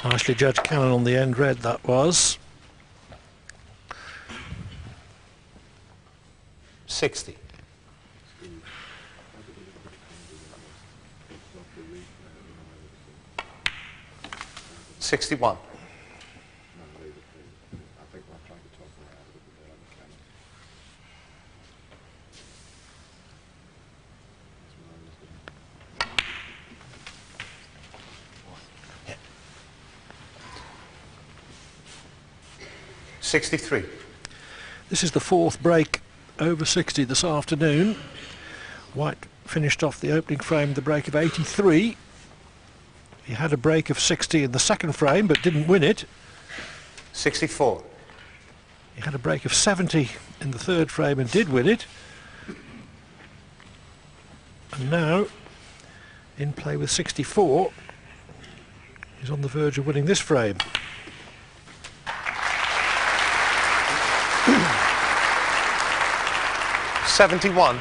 Nicely judged cannon on the end red that was. Sixty. Sixty-one. Sixty-three. This is the fourth break over 60 this afternoon. White finished off the opening frame with a break of 83. He had a break of 60 in the second frame but didn't win it. Sixty-four. He had a break of 70 in the third frame and did win it. And now, in play with 64, he's on the verge of winning this frame. Seventy-one.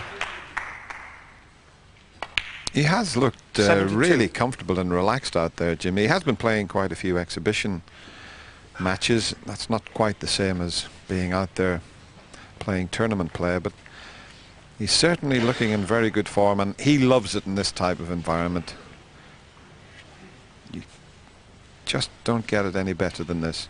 He has looked uh, really comfortable and relaxed out there, Jimmy. He has been playing quite a few exhibition matches. That's not quite the same as being out there playing tournament play, but he's certainly looking in very good form, and he loves it in this type of environment. You just don't get it any better than this.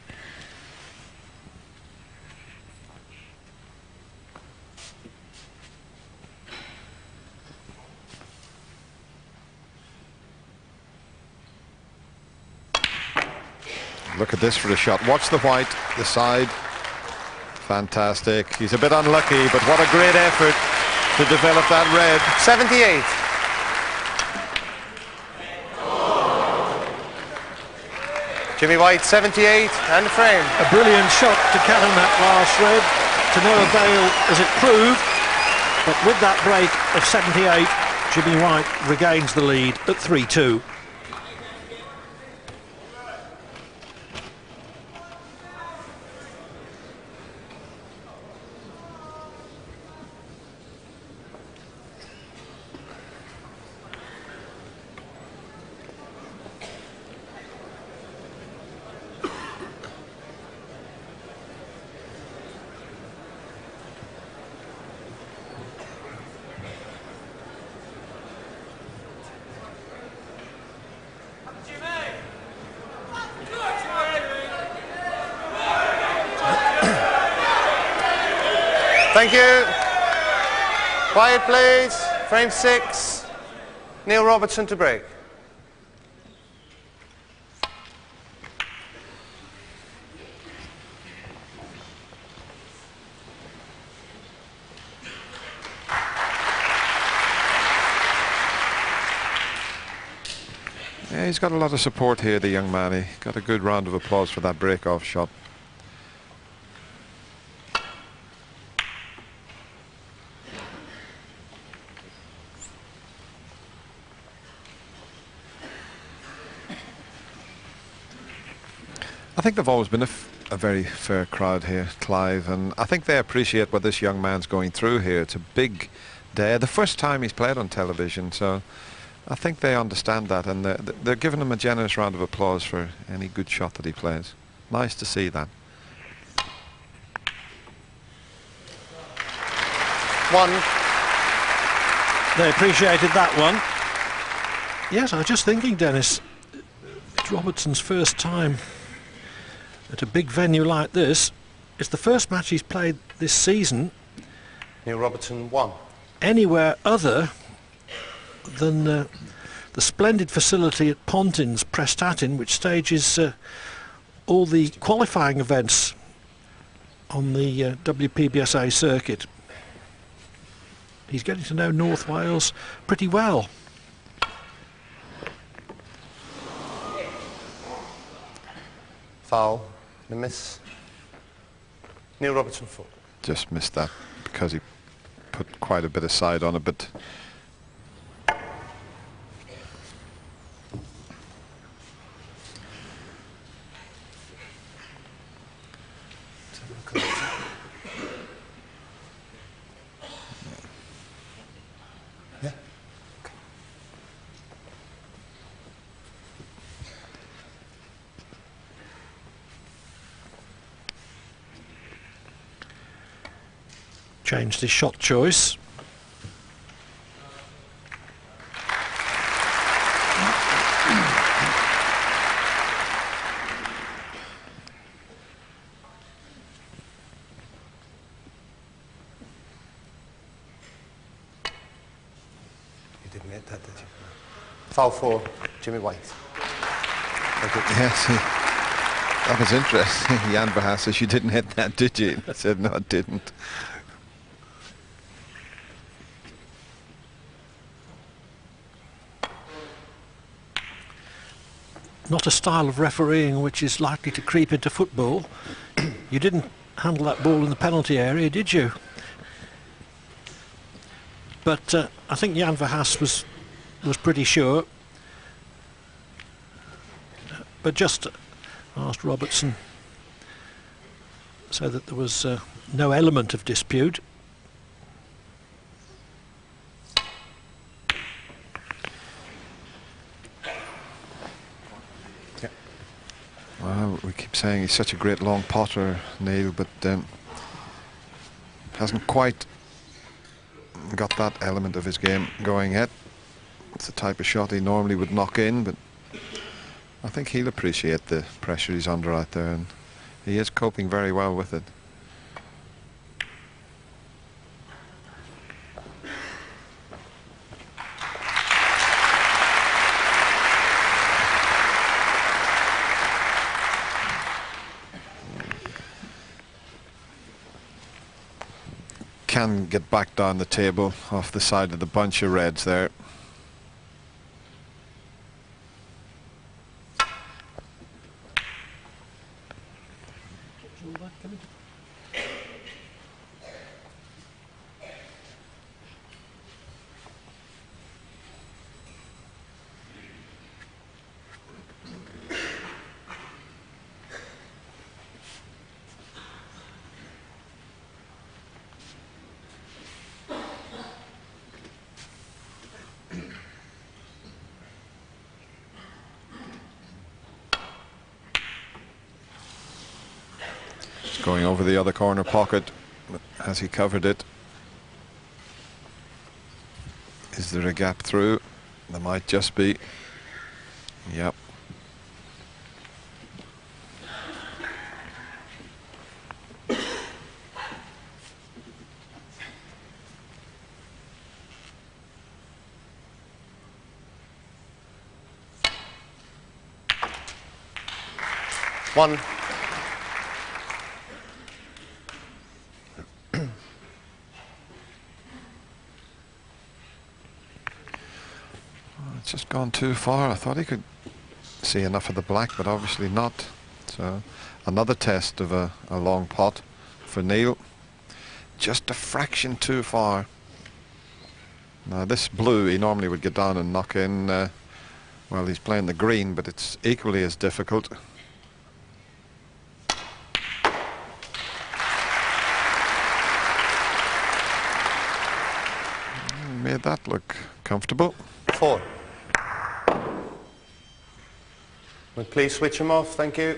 Look at this for the shot. Watch the white, the side. Fantastic. He's a bit unlucky, but what a great effort to develop that red. Seventy-eight. Jimmy White, 78, and the frame. A brilliant shot to cannon that last red, to no avail as it proved. But with that break of 78, Jimmy White regains the lead at 3-2. Thank you. Quiet, please. Frame six. Neil Robertson to break. Yeah, he's got a lot of support here, the young man. He got a good round of applause for that break-off shot. I think they've always been a, f- a very fair crowd here, Clive, and I think they appreciate what this young man's going through here. It's a big day, the first time he's played on television, so I think they understand that, and they're, they're giving him a generous round of applause for any good shot that he plays. Nice to see that. One. They appreciated that one. Yes, I was just thinking, Dennis, it's Robertson's first time at a big venue like this. It's the first match he's played this season Neil Robertson, won. anywhere other than uh, the splendid facility at Pontins, Prestatyn, which stages uh, all the qualifying events on the uh, WPBSA circuit. He's getting to know North Wales pretty well. Foul. The miss. Neil Robertson four. Just missed that because he put quite a bit of side on it, but Changed his shot choice. You didn't hit that, did you? Foul four. Jimmy White. Thank you. yes, that was interesting. Jan Verhaas says, you didn't hit that, did you? I said, no, I didn't. Not a style of refereeing which is likely to creep into football. you didn't handle that ball in the penalty area, did you? But uh, I think Jan Verhaas was was pretty sure. But just asked Robertson so that there was uh, no element of dispute. Well, we keep saying he's such a great long potter, Neil, but um, hasn't quite got that element of his game going yet. It's the type of shot he normally would knock in, but I think he'll appreciate the pressure he's under out there, and he is coping very well with it. Can get back down the table off the side of the bunch of reds there. Going over the other corner pocket. Has he covered it? Is there a gap through? There might just be. Yep. One. It's just gone too far. I thought he could see enough of the black, but obviously not. So another test of a, a long pot for Neil. Just a fraction too far. Now this blue he normally would get down and knock in. Uh, well, he's playing the green, but it's equally as difficult. Made that look comfortable. Four. Please switch them off, thank you.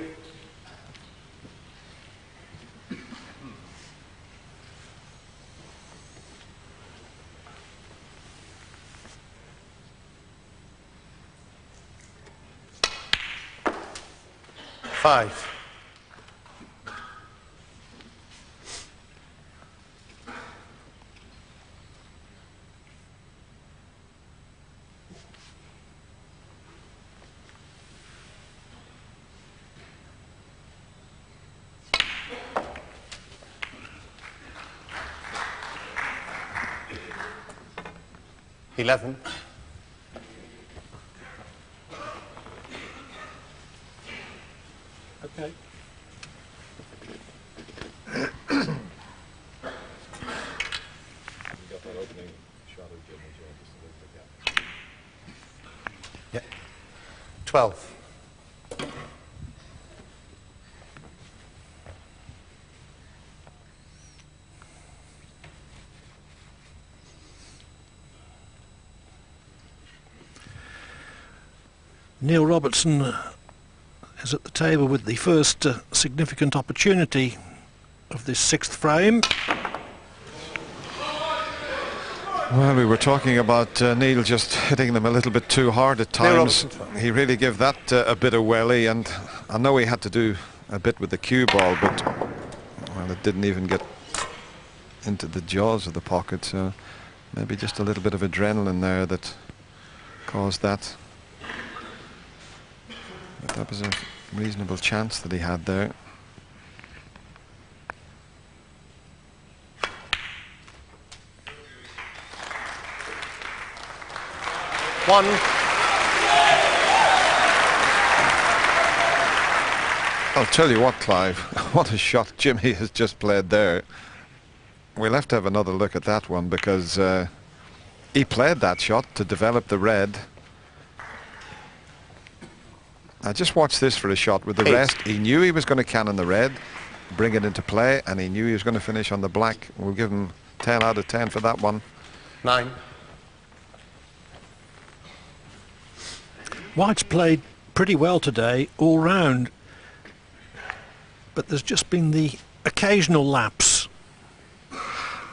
Five. Eleven. Okay. Yeah. 12. Neil Robertson is at the table with the first uh, significant opportunity of this sixth frame. Well, we were talking about uh, Neil just hitting them a little bit too hard at times. He really gave that uh, a bit of welly, and I know he had to do a bit with the cue ball, but well, it didn't even get into the jaws of the pocket. So maybe just a little bit of adrenaline there that caused that. Was a reasonable chance that he had there. One. I'll tell you what, Clive, what a shot Jimmy has just played there. We'll have to have another look at that one because uh, he played that shot to develop the red. I just watched this for a shot with the Eight. rest. He knew he was going to cannon the red, bring it into play, and he knew he was going to finish on the black. We'll give him 10 out of 10 for that one. Nine. White's played pretty well today all round, but there's just been the occasional lapse.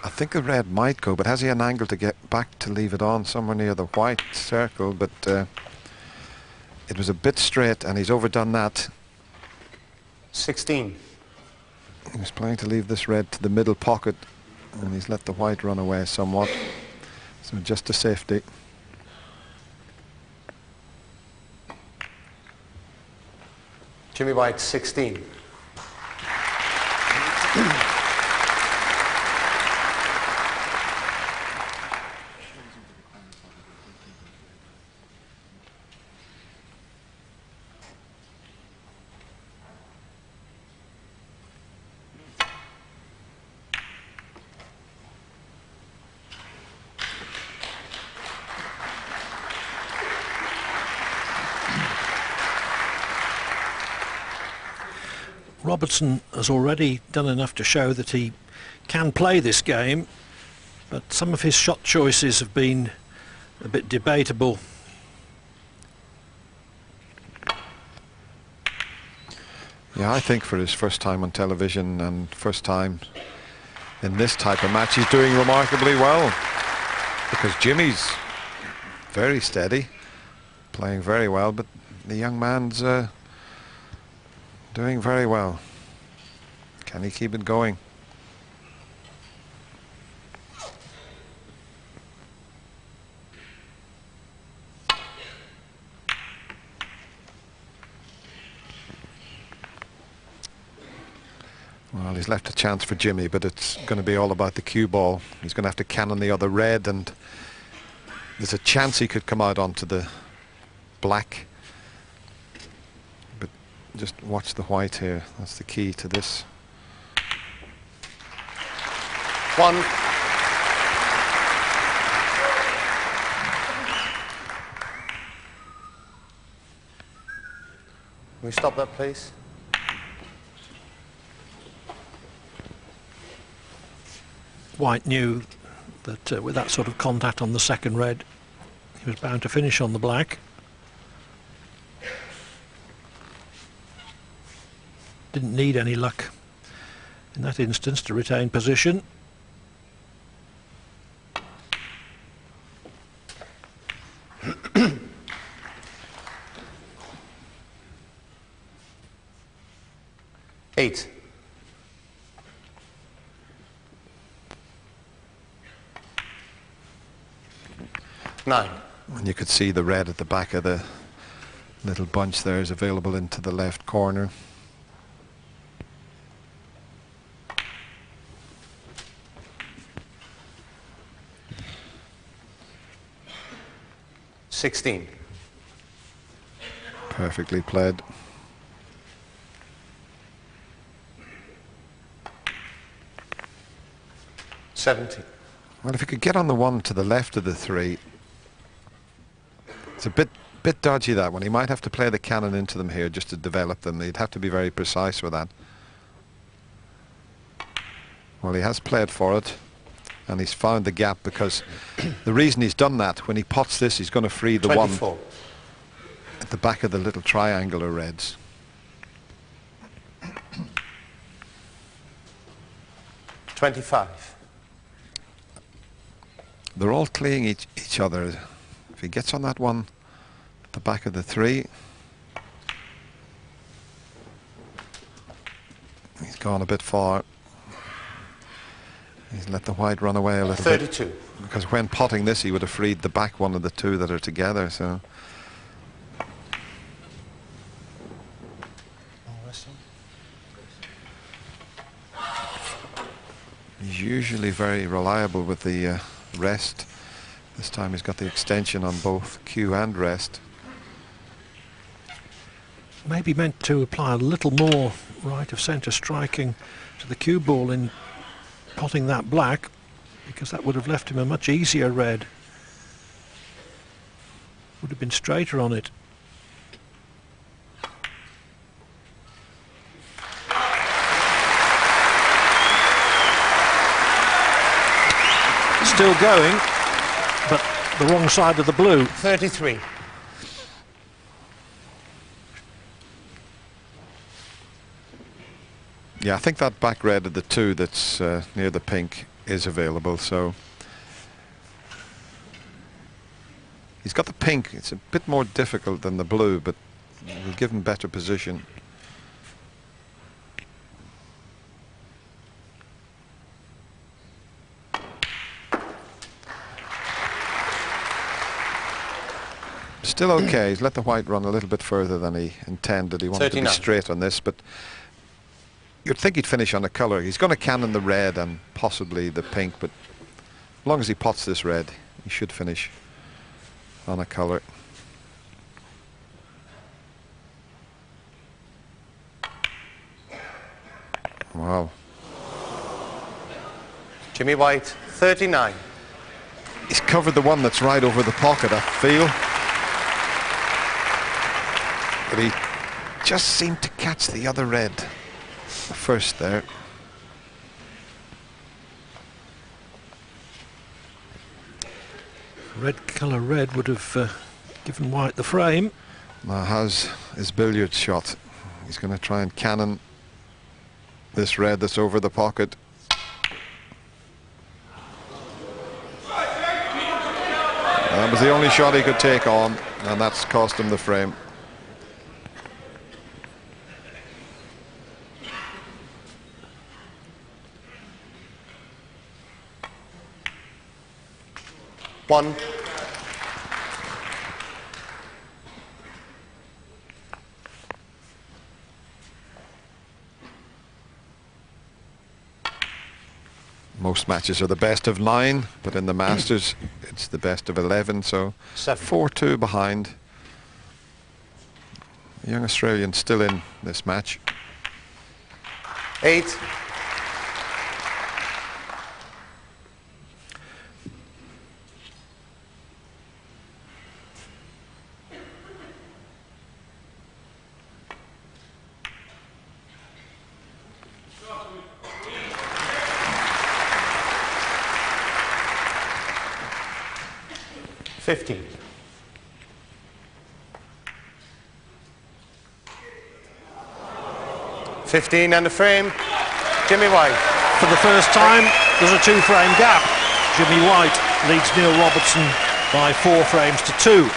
I think the red might go, but has he an angle to get back to leave it on somewhere near the white circle? But uh, it was a bit straight, and he's overdone that. 16. He was planning to leave this red to the middle pocket, and he's let the white run away somewhat. So just a safety. Jimmy White, 16. Robertson has already done enough to show that he can play this game, but some of his shot choices have been a bit debatable. Yeah, I think for his first time on television and first time in this type of match, he's doing remarkably well. Because Jimmy's very steady, playing very well, but the young man's uh, doing very well. Can he keep it going? Well, he's left a chance for Jimmy, but it's going to be all about the cue ball. He's going to have to cannon the other red, and there's a chance he could come out onto the black. But just watch the white here. That's the key to this. One. Can we stop that, please? White knew that uh, with that sort of contact on the second red, he was bound to finish on the black. Didn't need any luck in that instance to retain position. Eight. Nine. And you could see the red at the back of the little bunch there is available into the left corner. Sixteen. Perfectly played. 70. Well, if he could get on the one to the left of the three, it's a bit bit dodgy that one. He might have to play the cannon into them here just to develop them. He'd have to be very precise with that. Well, he has played for it, and he's found the gap because the reason he's done that, when he pots this, he's going to free the 24. one at the back of the little triangular reds. Twenty-five. They're all clearing each, each other. If he gets on that one at the back of the three, he's gone a bit far. He's let the white run away a little bit. 32. Because when potting this, he would have freed the back one of the two that are together. So he's usually very reliable with the uh, rest. This time he's got the extension on both cue and rest. Maybe meant to apply a little more right of centre striking to the cue ball in potting that black because that would have left him a much easier red. Would have been straighter on it. Still going, but the wrong side of the blue. 33. Yeah, I think that back red of the two that's uh, near the pink is available. So he's got the pink. It's a bit more difficult than the blue, but will give him better position. Still okay. He's let the white run a little bit further than he intended. He wanted to be straight on this, but you'd think he'd finish on a colour. He's going to cannon the red and possibly the pink, but as long as he pots this red, he should finish on a colour. Wow. Jimmy White, 39. He's covered the one that's right over the pocket, I feel. But he just seemed to catch the other red first there. Red colour red would have uh, given white the frame. Now how's his billiard shot? He's going to try and cannon this red that's over the pocket. That was the only shot he could take on, and that's cost him the frame. One. Most matches are the best of nine, but in the Masters, it's the best of 11, so 4-2 behind. The young Australian still in this match. Eight. Fifteen. Fifteen and a frame. Jimmy White. For the first time, there's a two-frame gap. Jimmy White leads Neil Robertson by four frames to two.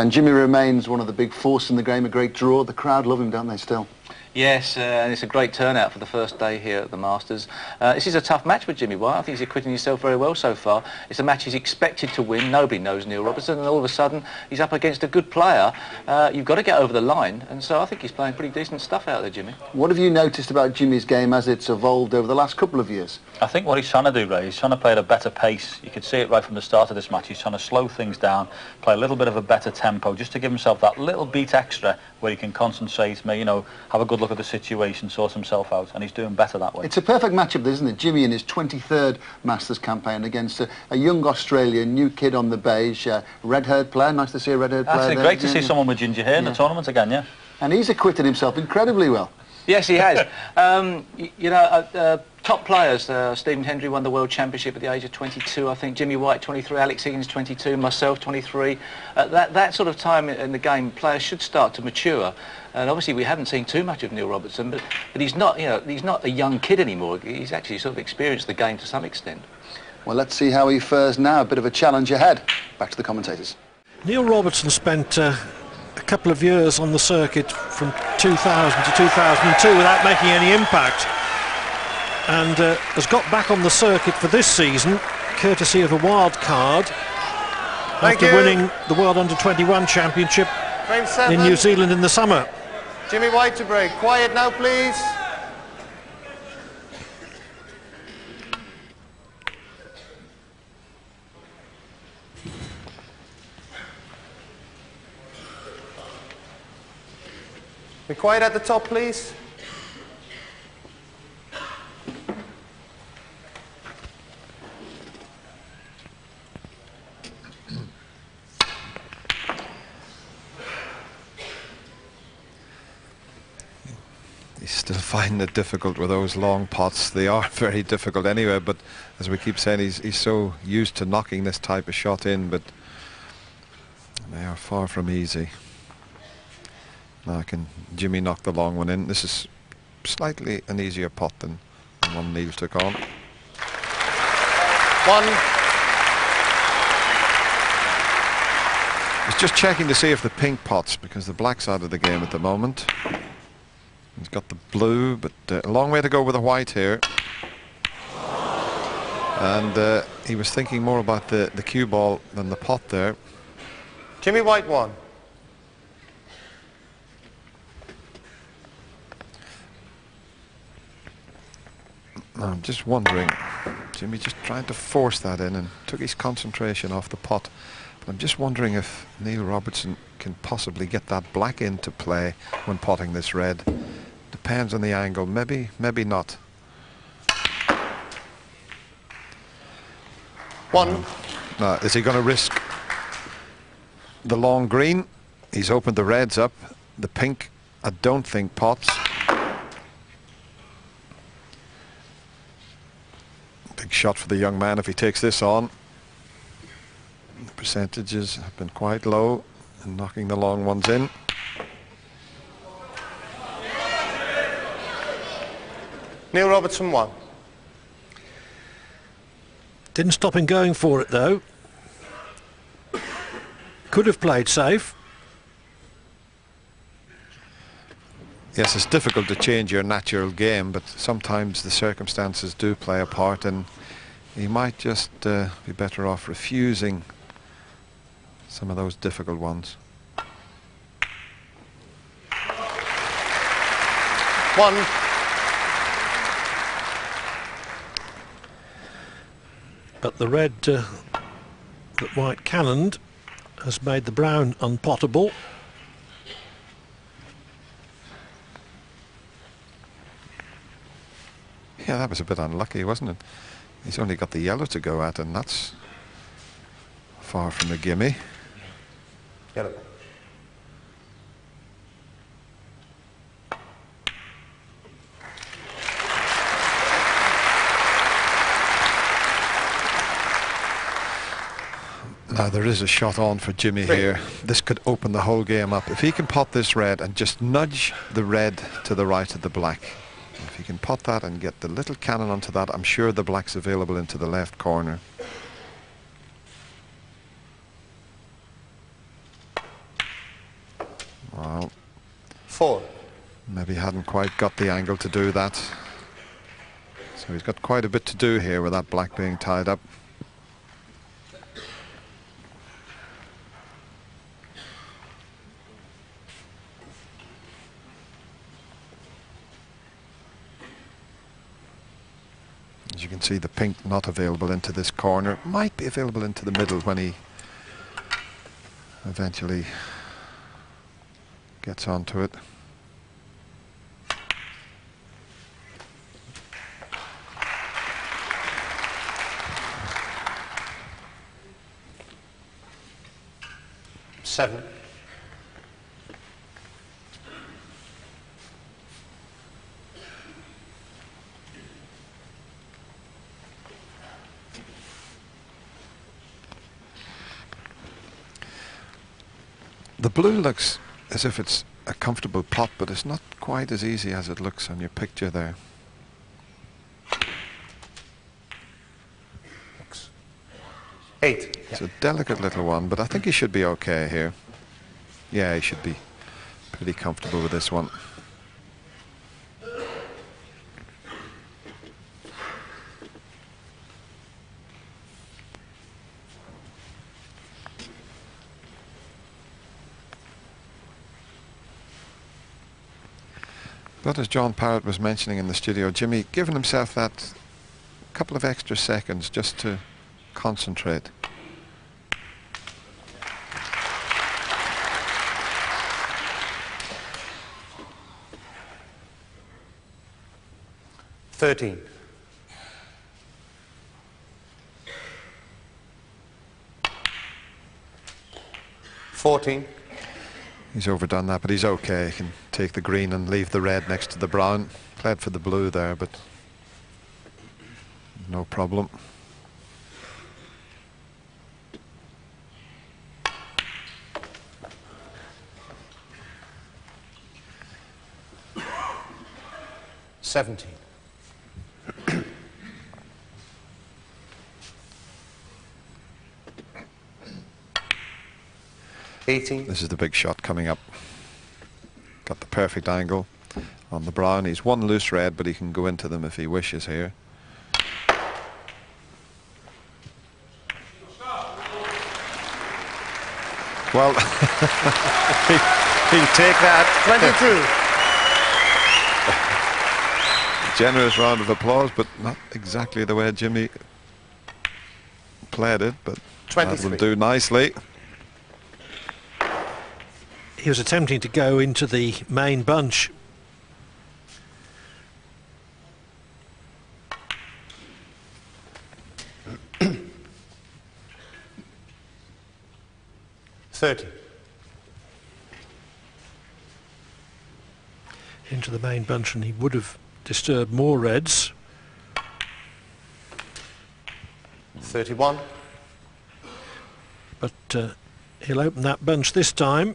And Jimmy remains one of the big force in the game, a great draw. The crowd love him, don't they, still? Yes, uh, and it's a great turnout for the first day here at the Masters. Uh, this is a tough match for Jimmy White. I think he's acquitting himself very well so far. It's a match he's expected to win. Nobody knows Neil Robertson, and all of a sudden he's up against a good player. Uh, you've got to get over the line, and so I think he's playing pretty decent stuff out there, Jimmy. What have you noticed about Jimmy's game as it's evolved over the last couple of years? I think what he's trying to do, Ray, he's trying to play at a better pace. You could see it right from the start of this match. He's trying to slow things down, play a little bit of a better tempo, just to give himself that little beat extra where he can concentrate, may, you know, have a good look at the situation, sort himself out, and he's doing better that way. It's a perfect matchup, isn't it? Jimmy in his 23rd Masters campaign against a, a young Australian, new kid on the baize, uh, red-haired player. Nice to see a red-haired player That's there. great to see someone with ginger hair in Yeah. the tournament again, yeah. And he's acquitted himself incredibly well. Yes, he has. um, you know, uh, uh, top players. Uh, Stephen Hendry won the World Championship at the age of 22. I think Jimmy White 23, Alex Higgins 22, myself 23. At that that sort of time in, in the game, players should start to mature. And obviously, we haven't seen too much of Neil Robertson, but, but he's not, you know, he's not a young kid anymore. He's actually sort of experienced the game to some extent. Well, let's see how he fares now. A bit of a challenge ahead. Back to the commentators. Neil Robertson spent uh, a couple of years on the circuit from 2000 to 2002 without making any impact and uh, has got back on the circuit for this season courtesy of a wild card Thank after you. winning the World Under 21 Championship in New Zealand in the summer. Jimmy White to break. Quiet now, please. Be quiet at the top, please. He's still finding it difficult with those long pots. They are very difficult anyway, but as we keep saying, he's, he's so used to knocking this type of shot in, but they are far from easy. Now can Jimmy knock the long one in? This is slightly an easier pot than the one Neil took on. One. He's just checking to see if the pink pots, because the black's out of the game at the moment. He's got the blue, but uh, a long way to go with the white here. And uh, he was thinking more about the, the cue ball than the pot there. Jimmy White one. I'm just wondering, Jimmy just tried to force that in and took his concentration off the pot. But I'm just wondering if Neil Robertson can possibly get that black into play when potting this red. Depends on the angle. Maybe, maybe not. One. Now, is he going to risk the long green? He's opened the reds up. The pink, I don't think pots. Big shot for the young man if he takes this on. The percentages have been quite low and knocking the long ones in. Neil Robertson won. Didn't stop him going for it though. Could have played safe. Yes, it's difficult to change your natural game, but sometimes the circumstances do play a part, and he might just uh, be better off refusing some of those difficult ones. One. But the red uh, that White cannoned has made the brown unpottable. Yeah, that was a bit unlucky, wasn't it? He's only got the yellow to go at, and that's far from a gimme. Yellow. There is a shot on for Jimmy here. This could open the whole game up. If he can pot this red and just nudge the red to the right of the black, if he can pot that and get the little cannon onto that, I'm sure the black's available into the left corner. Well, four. Maybe hadn't quite got the angle to do that. So he's got quite a bit to do here with that black being tied up. As you can see, the pink not available into this corner. Might be available into the middle when he eventually gets onto it. Seven. The blue looks as if it's a comfortable pot, but it's not quite as easy as it looks on your picture there. Eight. It's a delicate little one, but I think he should be okay here. Yeah, he should be pretty comfortable with this one. But as John Parrott was mentioning in the studio, Jimmy given himself that couple of extra seconds just to concentrate. Thirteen. Fourteen. He's overdone that, but he's okay. He can take the green and leave the red next to the brown. Played for the blue there, but no problem. Seventeen. Eighteen. This is the big shot coming up. Got the perfect angle on the brown. He's one loose red, but he can go into them if he wishes here. Well, he, he'll take that. Twenty-two. Generous round of applause, but not exactly the way Jimmy played it, but that will 23. do nicely. He was attempting to go into the main bunch. Thirty. into the main bunch and he would have disturbed more reds. Thirty-one. But uh, he'll open that bunch this time.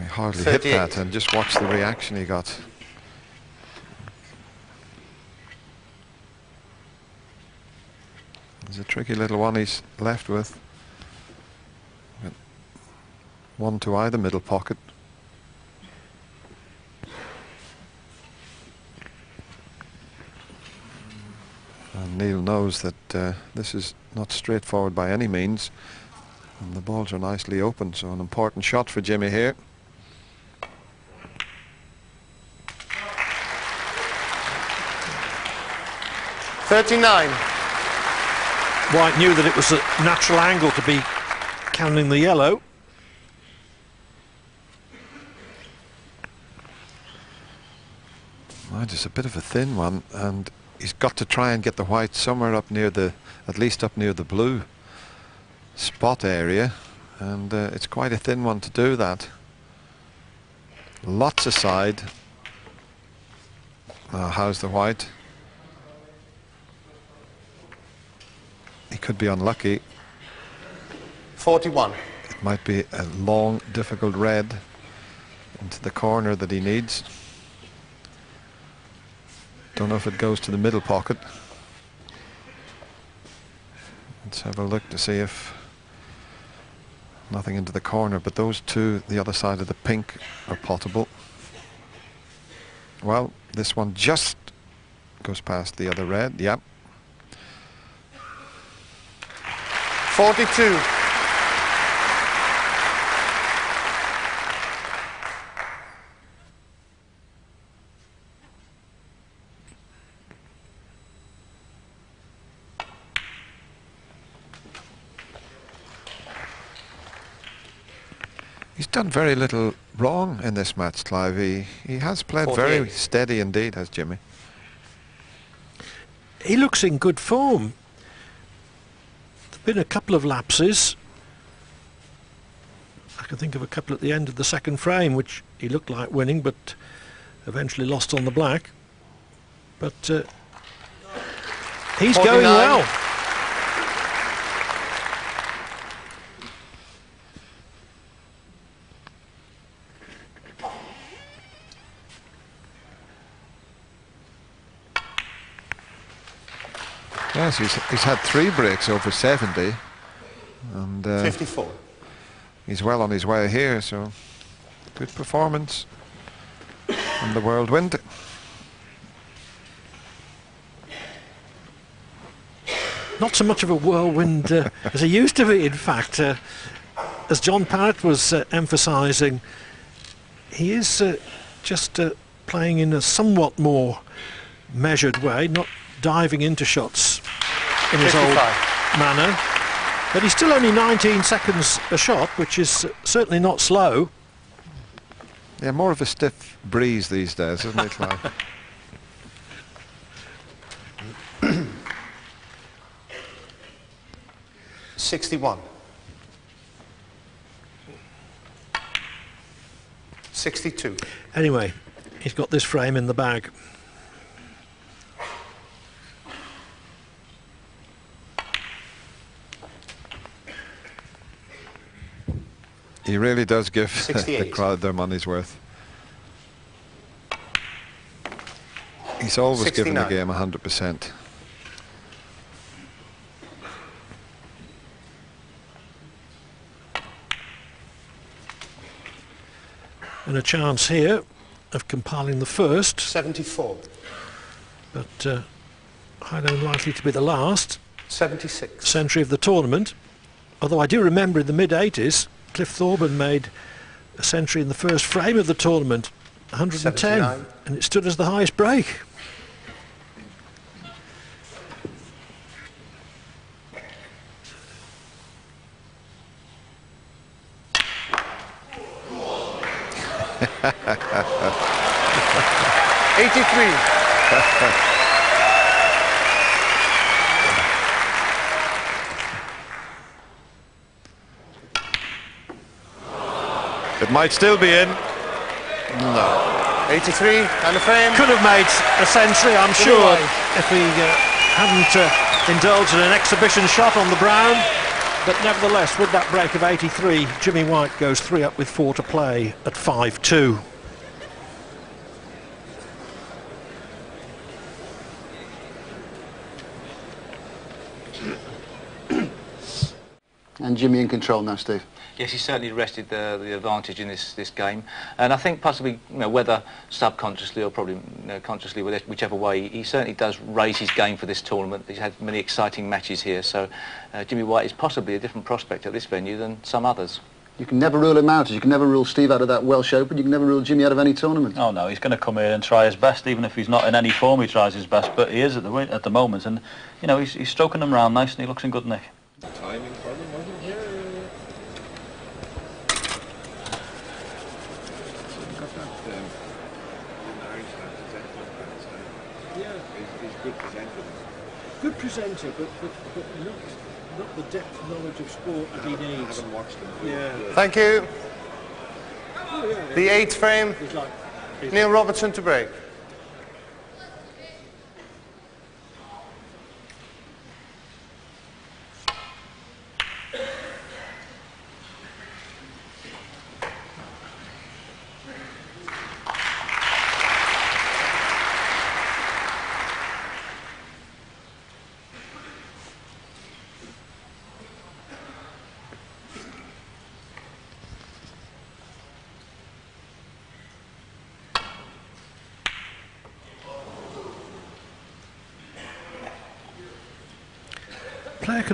He hardly hit that and just watch the reaction he got. There's a tricky little one he's left with. One to either middle pocket. And Neil knows that uh, this is not straightforward by any means. And the balls are nicely open, so an important shot for Jimmy here. Thirty-nine. White knew that it was a natural angle to be counting the yellow. Right, it's a bit of a thin one, and he's got to try and get the white somewhere up near the, at least up near the blue spot area, and uh, it's quite a thin one to do that. Lots aside. Uh, how's the white? Could be unlucky. Forty-one. It might be a long, difficult red into the corner that he needs. Don't know if it goes to the middle pocket. Let's have a look to see if nothing into the corner, but those two, the other side of the pink, are potable. Well, this one just goes past the other red, yep. 42. He's done very little wrong in this match, Clive. He, he has played very steady indeed, has Jimmy. He looks in good form. Been a couple of lapses. I can think of a couple at the end of the second frame, which he looked like winning, but eventually lost on the black. But uh, he's going well. Yes, he's, he's had three breaks over 70. And uh, 54. he's well on his way here, so good performance from the whirlwind. Not so much of a whirlwind uh, as he used to be, in fact. Uh, as John Parrott was uh, emphasising, he is uh, just uh, playing in a somewhat more measured way, not diving into shots in his old manner. But he's still only 19 seconds a shot, which is uh, certainly not slow. Yeah, more of a stiff breeze these days, isn't it, Clive? Sixty-one. Sixty-two. Anyway, he's got this frame in the bag. He really does give the crowd their money's worth. He's always given the game 100%. And a chance here of compiling the first, Seventy-four. but uh, highly unlikely to be the last. Seventy-six. century of the tournament. Although I do remember in the mid 80s, Cliff Thorburn made a century in the first frame of the tournament, 110, 79. and it stood as the highest break. Eighty-three. It might still be in. No. Eighty-three. And the frame. Could have made a century, I'm Jimmy sure, White. if he uh, hadn't uh, indulged in an exhibition shot on the brown. But nevertheless, with that break of 83, Jimmy White goes three up with four to play at 5-2. And Jimmy in control now, Steve. Yes, he certainly wrested the, the advantage in this, this game. And I think possibly, you know, whether subconsciously or probably you know, consciously, whichever way, he certainly does raise his game for this tournament. He's had many exciting matches here. So uh, Jimmy White is possibly a different prospect at this venue than some others. You can never rule him out. You can never rule Steve out of that Welsh Open. You can never rule Jimmy out of any tournament. Oh no, he's going to come here and try his best, even if he's not in any form. He tries his best, but he is at the at the moment, and you know he's, he's stroking them round nice, and he looks in good nick. Good presenter, but, but, but not, not the depth knowledge of sport that he needs. Yeah, Thank you. Oh, the eighth frame. he's like Neil Robertson to break.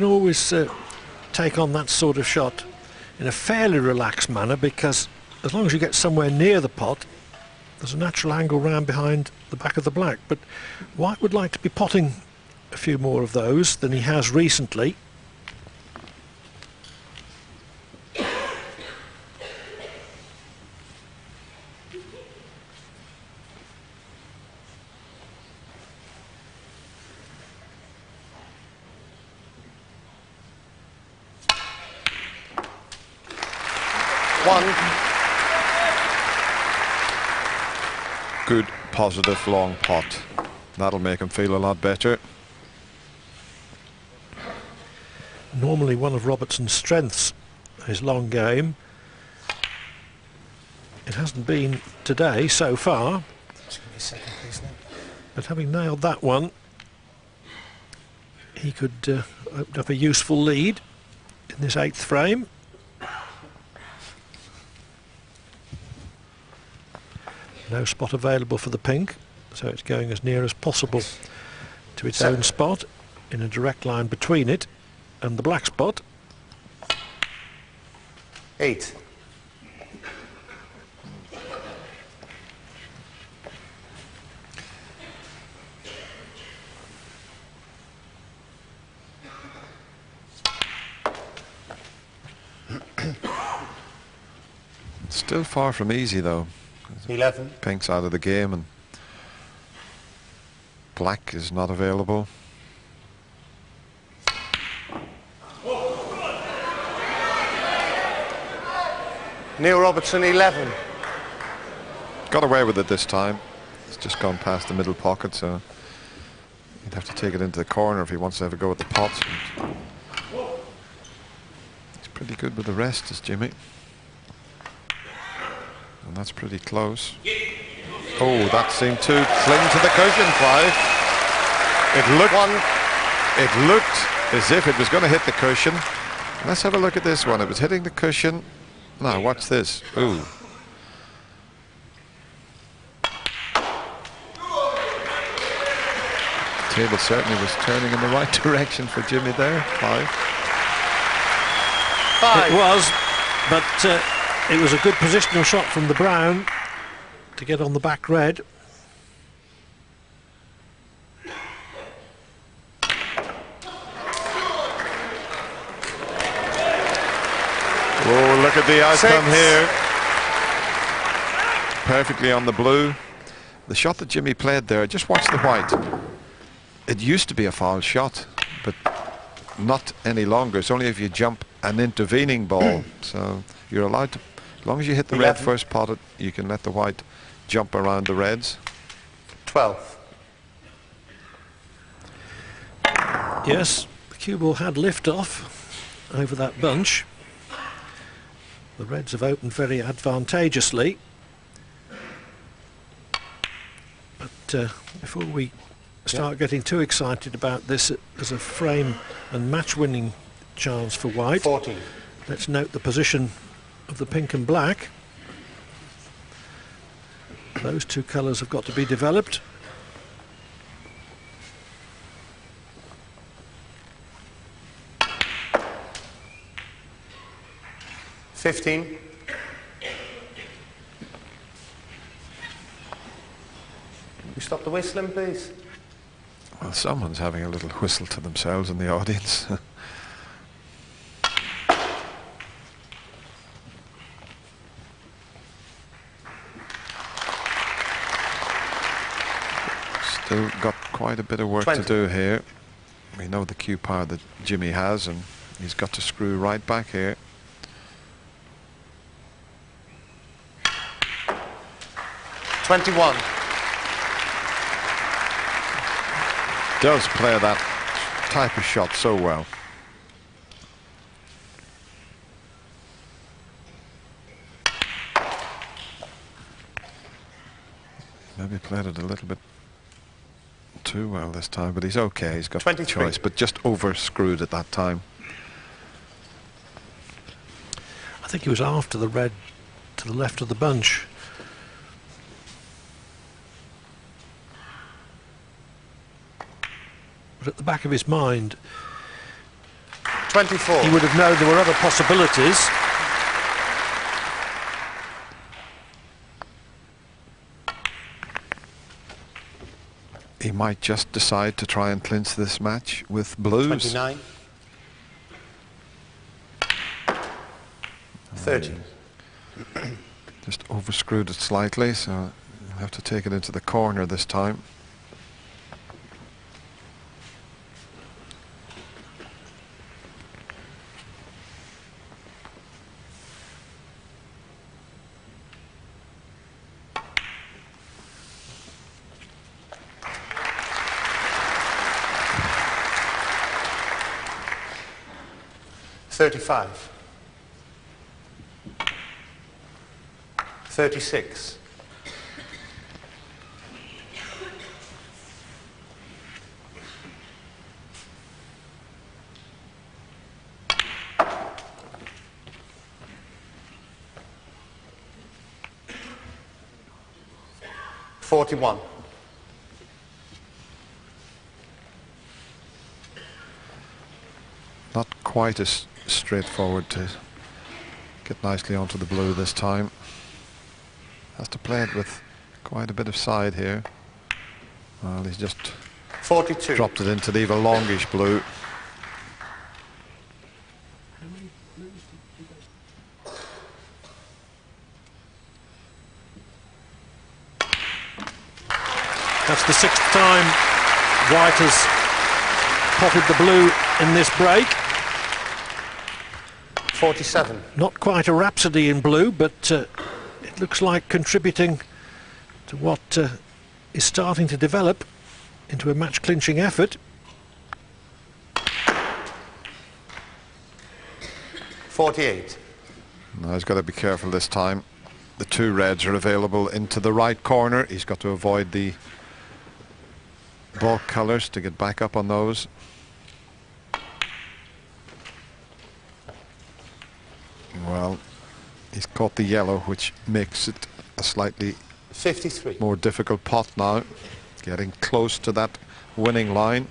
Can always uh, take on that sort of shot in a fairly relaxed manner because as long as you get somewhere near the pot, there's a natural angle round behind the back of the black. But White would like to be potting a few more of those than he has recently. One. Good, positive, long pot. That'll make him feel a lot better. Normally one of Robertson's strengths, his long game. It hasn't been today so far, but having nailed that one, he could uh, open up a useful lead in this eighth frame. No spot available for the pink, so it's going as near as possible to its own spot in a direct line between it and the black spot. Eight. Still far from easy though. Eleven. Pink's out of the game and black is not available. Neil Robertson, 11. Got away with it this time. It's just gone past the middle pocket, so he'd have to take it into the corner if he wants to have a go at the pot. He's pretty good with the rest, is Jimmy. And that's pretty close. Oh, that seemed to cling to the cushion, Clive. It looked, One. it looked as if it was going to hit the cushion. Let's have a look at this one. It was hitting the cushion. Now, watch this. Ooh. Table certainly was turning in the right direction for Jimmy there. Five. Five. It was, but uh, it was a good positional shot from the brown to get on the back red. Oh, look at the outcome Six. here. Perfectly on the blue. The shot that Jimmy played there, just watch the white. It used to be a foul shot, but not any longer. It's only if you jump an intervening ball. so you're allowed to, as long as you hit the red first potted, you can let the white jump around the reds. 12. Yes, the cue ball had lift off over that bunch. The Reds have opened very advantageously. But uh, before we start getting too excited about this as a frame and match winning chance for White, 14. let's note the position of the pink and black. Those two colours have got to be developed. Fifteen. You stop the whistling, please. Well, someone's having a little whistle to themselves in the audience. Still got quite a bit of work to do here. We know the cue power that Jimmy has, and he's got to screw right back here. Twenty-one. Does play that type of shot so well. Maybe played it a little bit too well this time, but he's okay. He's got the 23. choice, but just over screwed at that time. I think he was after the red to the left of the bunch. But at the back of his mind, 24. He would have known there were other possibilities. He might just decide to try and clinch this match with blues. 29. Uh, 30. Just overscrewed it slightly, so have to take it into the corner this time. Thirty-five. Thirty-six. Forty-one. Not quite as straightforward to get nicely onto the blue this time. Has to play it with quite a bit of side here. Well, he's just 42. dropped it into leave a longish blue. That's the sixth time White has potted the blue in this break. 47. Not quite a rhapsody in blue, but uh, it looks like contributing to what uh, is starting to develop into a match clinching effort. Forty-eight. Now he's got to be careful this time. The two reds are available into the right corner. He's got to avoid the ball colours to get back up on those. Well, he's caught the yellow, which makes it a slightly 53. more difficult pot now. Getting close to that winning line.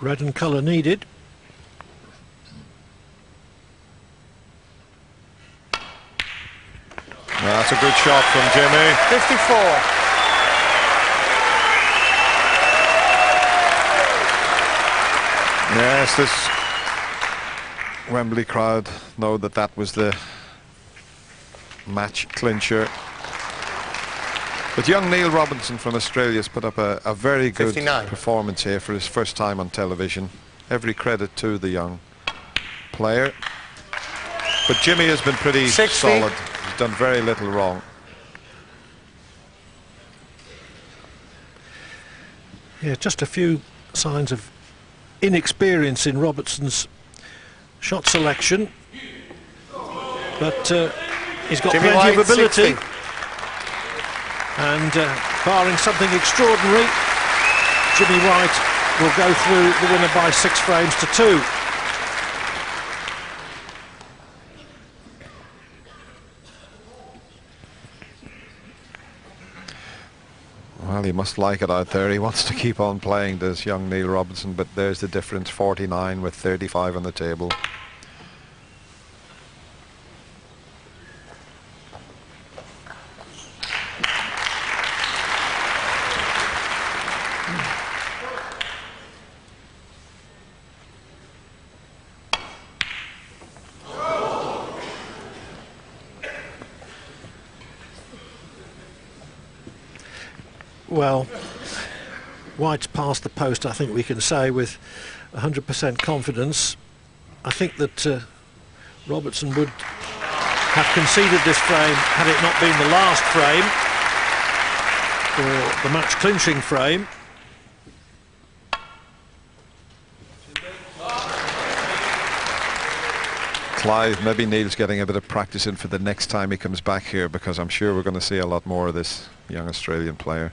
Red and colour needed. That's a good shot from Jimmy. 54. Yes, this Wembley crowd know that that was the match clincher. But young Neil Robertson from Australia has put up a, a very good 59. performance here for his first time on television. Every credit to the young player. But Jimmy has been pretty 60. solid. He's done very little wrong. Yeah, just a few signs of inexperience in Robertson's shot selection. But uh, he's got Jimmy plenty White, of ability. 60. And uh, barring something extraordinary, Jimmy White will go through the winner by six frames to two. He must like it out there. He wants to keep on playing, does young Neil Robertson, but there's the difference, 49 with 35 on the table. Well, White's past the post, I think we can say with 100% confidence. I think that uh, Robertson would have conceded this frame had it not been the last frame or the match clinching frame. Clive, maybe Neil's getting a bit of practice in for the next time he comes back here because I'm sure we're going to see a lot more of this young Australian player.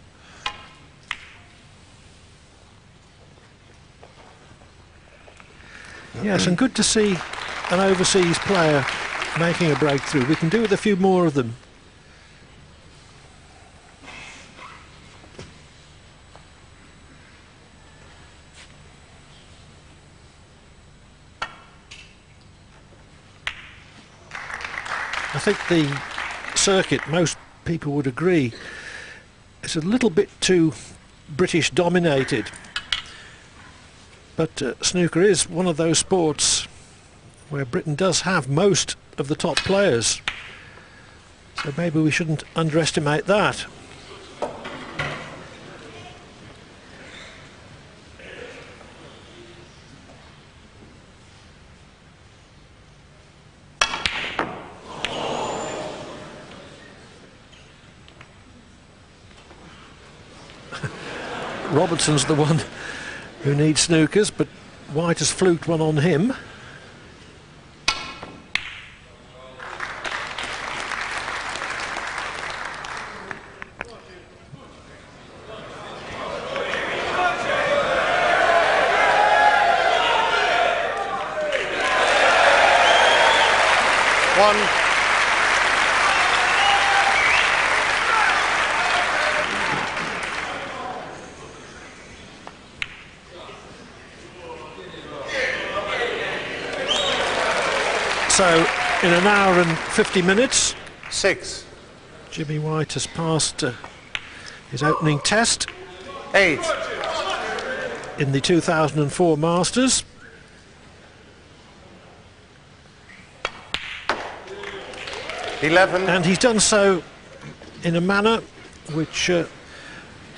Yes, and good to see an overseas player making a breakthrough. We can do with a few more of them. I think the circuit, most people would agree, is a little bit too British dominated. But uh, snooker is one of those sports where Britain does have most of the top players. So maybe we shouldn't underestimate that. Robertson's the one who needs snookers, but White has fluked one on him. One. So in an hour and 50 minutes, six. Jimmy White has passed uh, his opening test. Eight. In the 2004 Masters. Eleven. And he's done so in a manner which uh,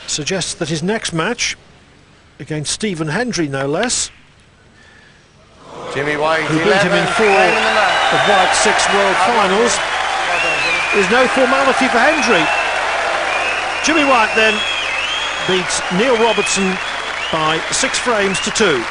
suggests that his next match against Stephen Hendry, no less, Jimmy White, who beat him in four of White's six World Finals. There's no formality for Hendry. Jimmy White then beats Neil Robertson by six frames to two.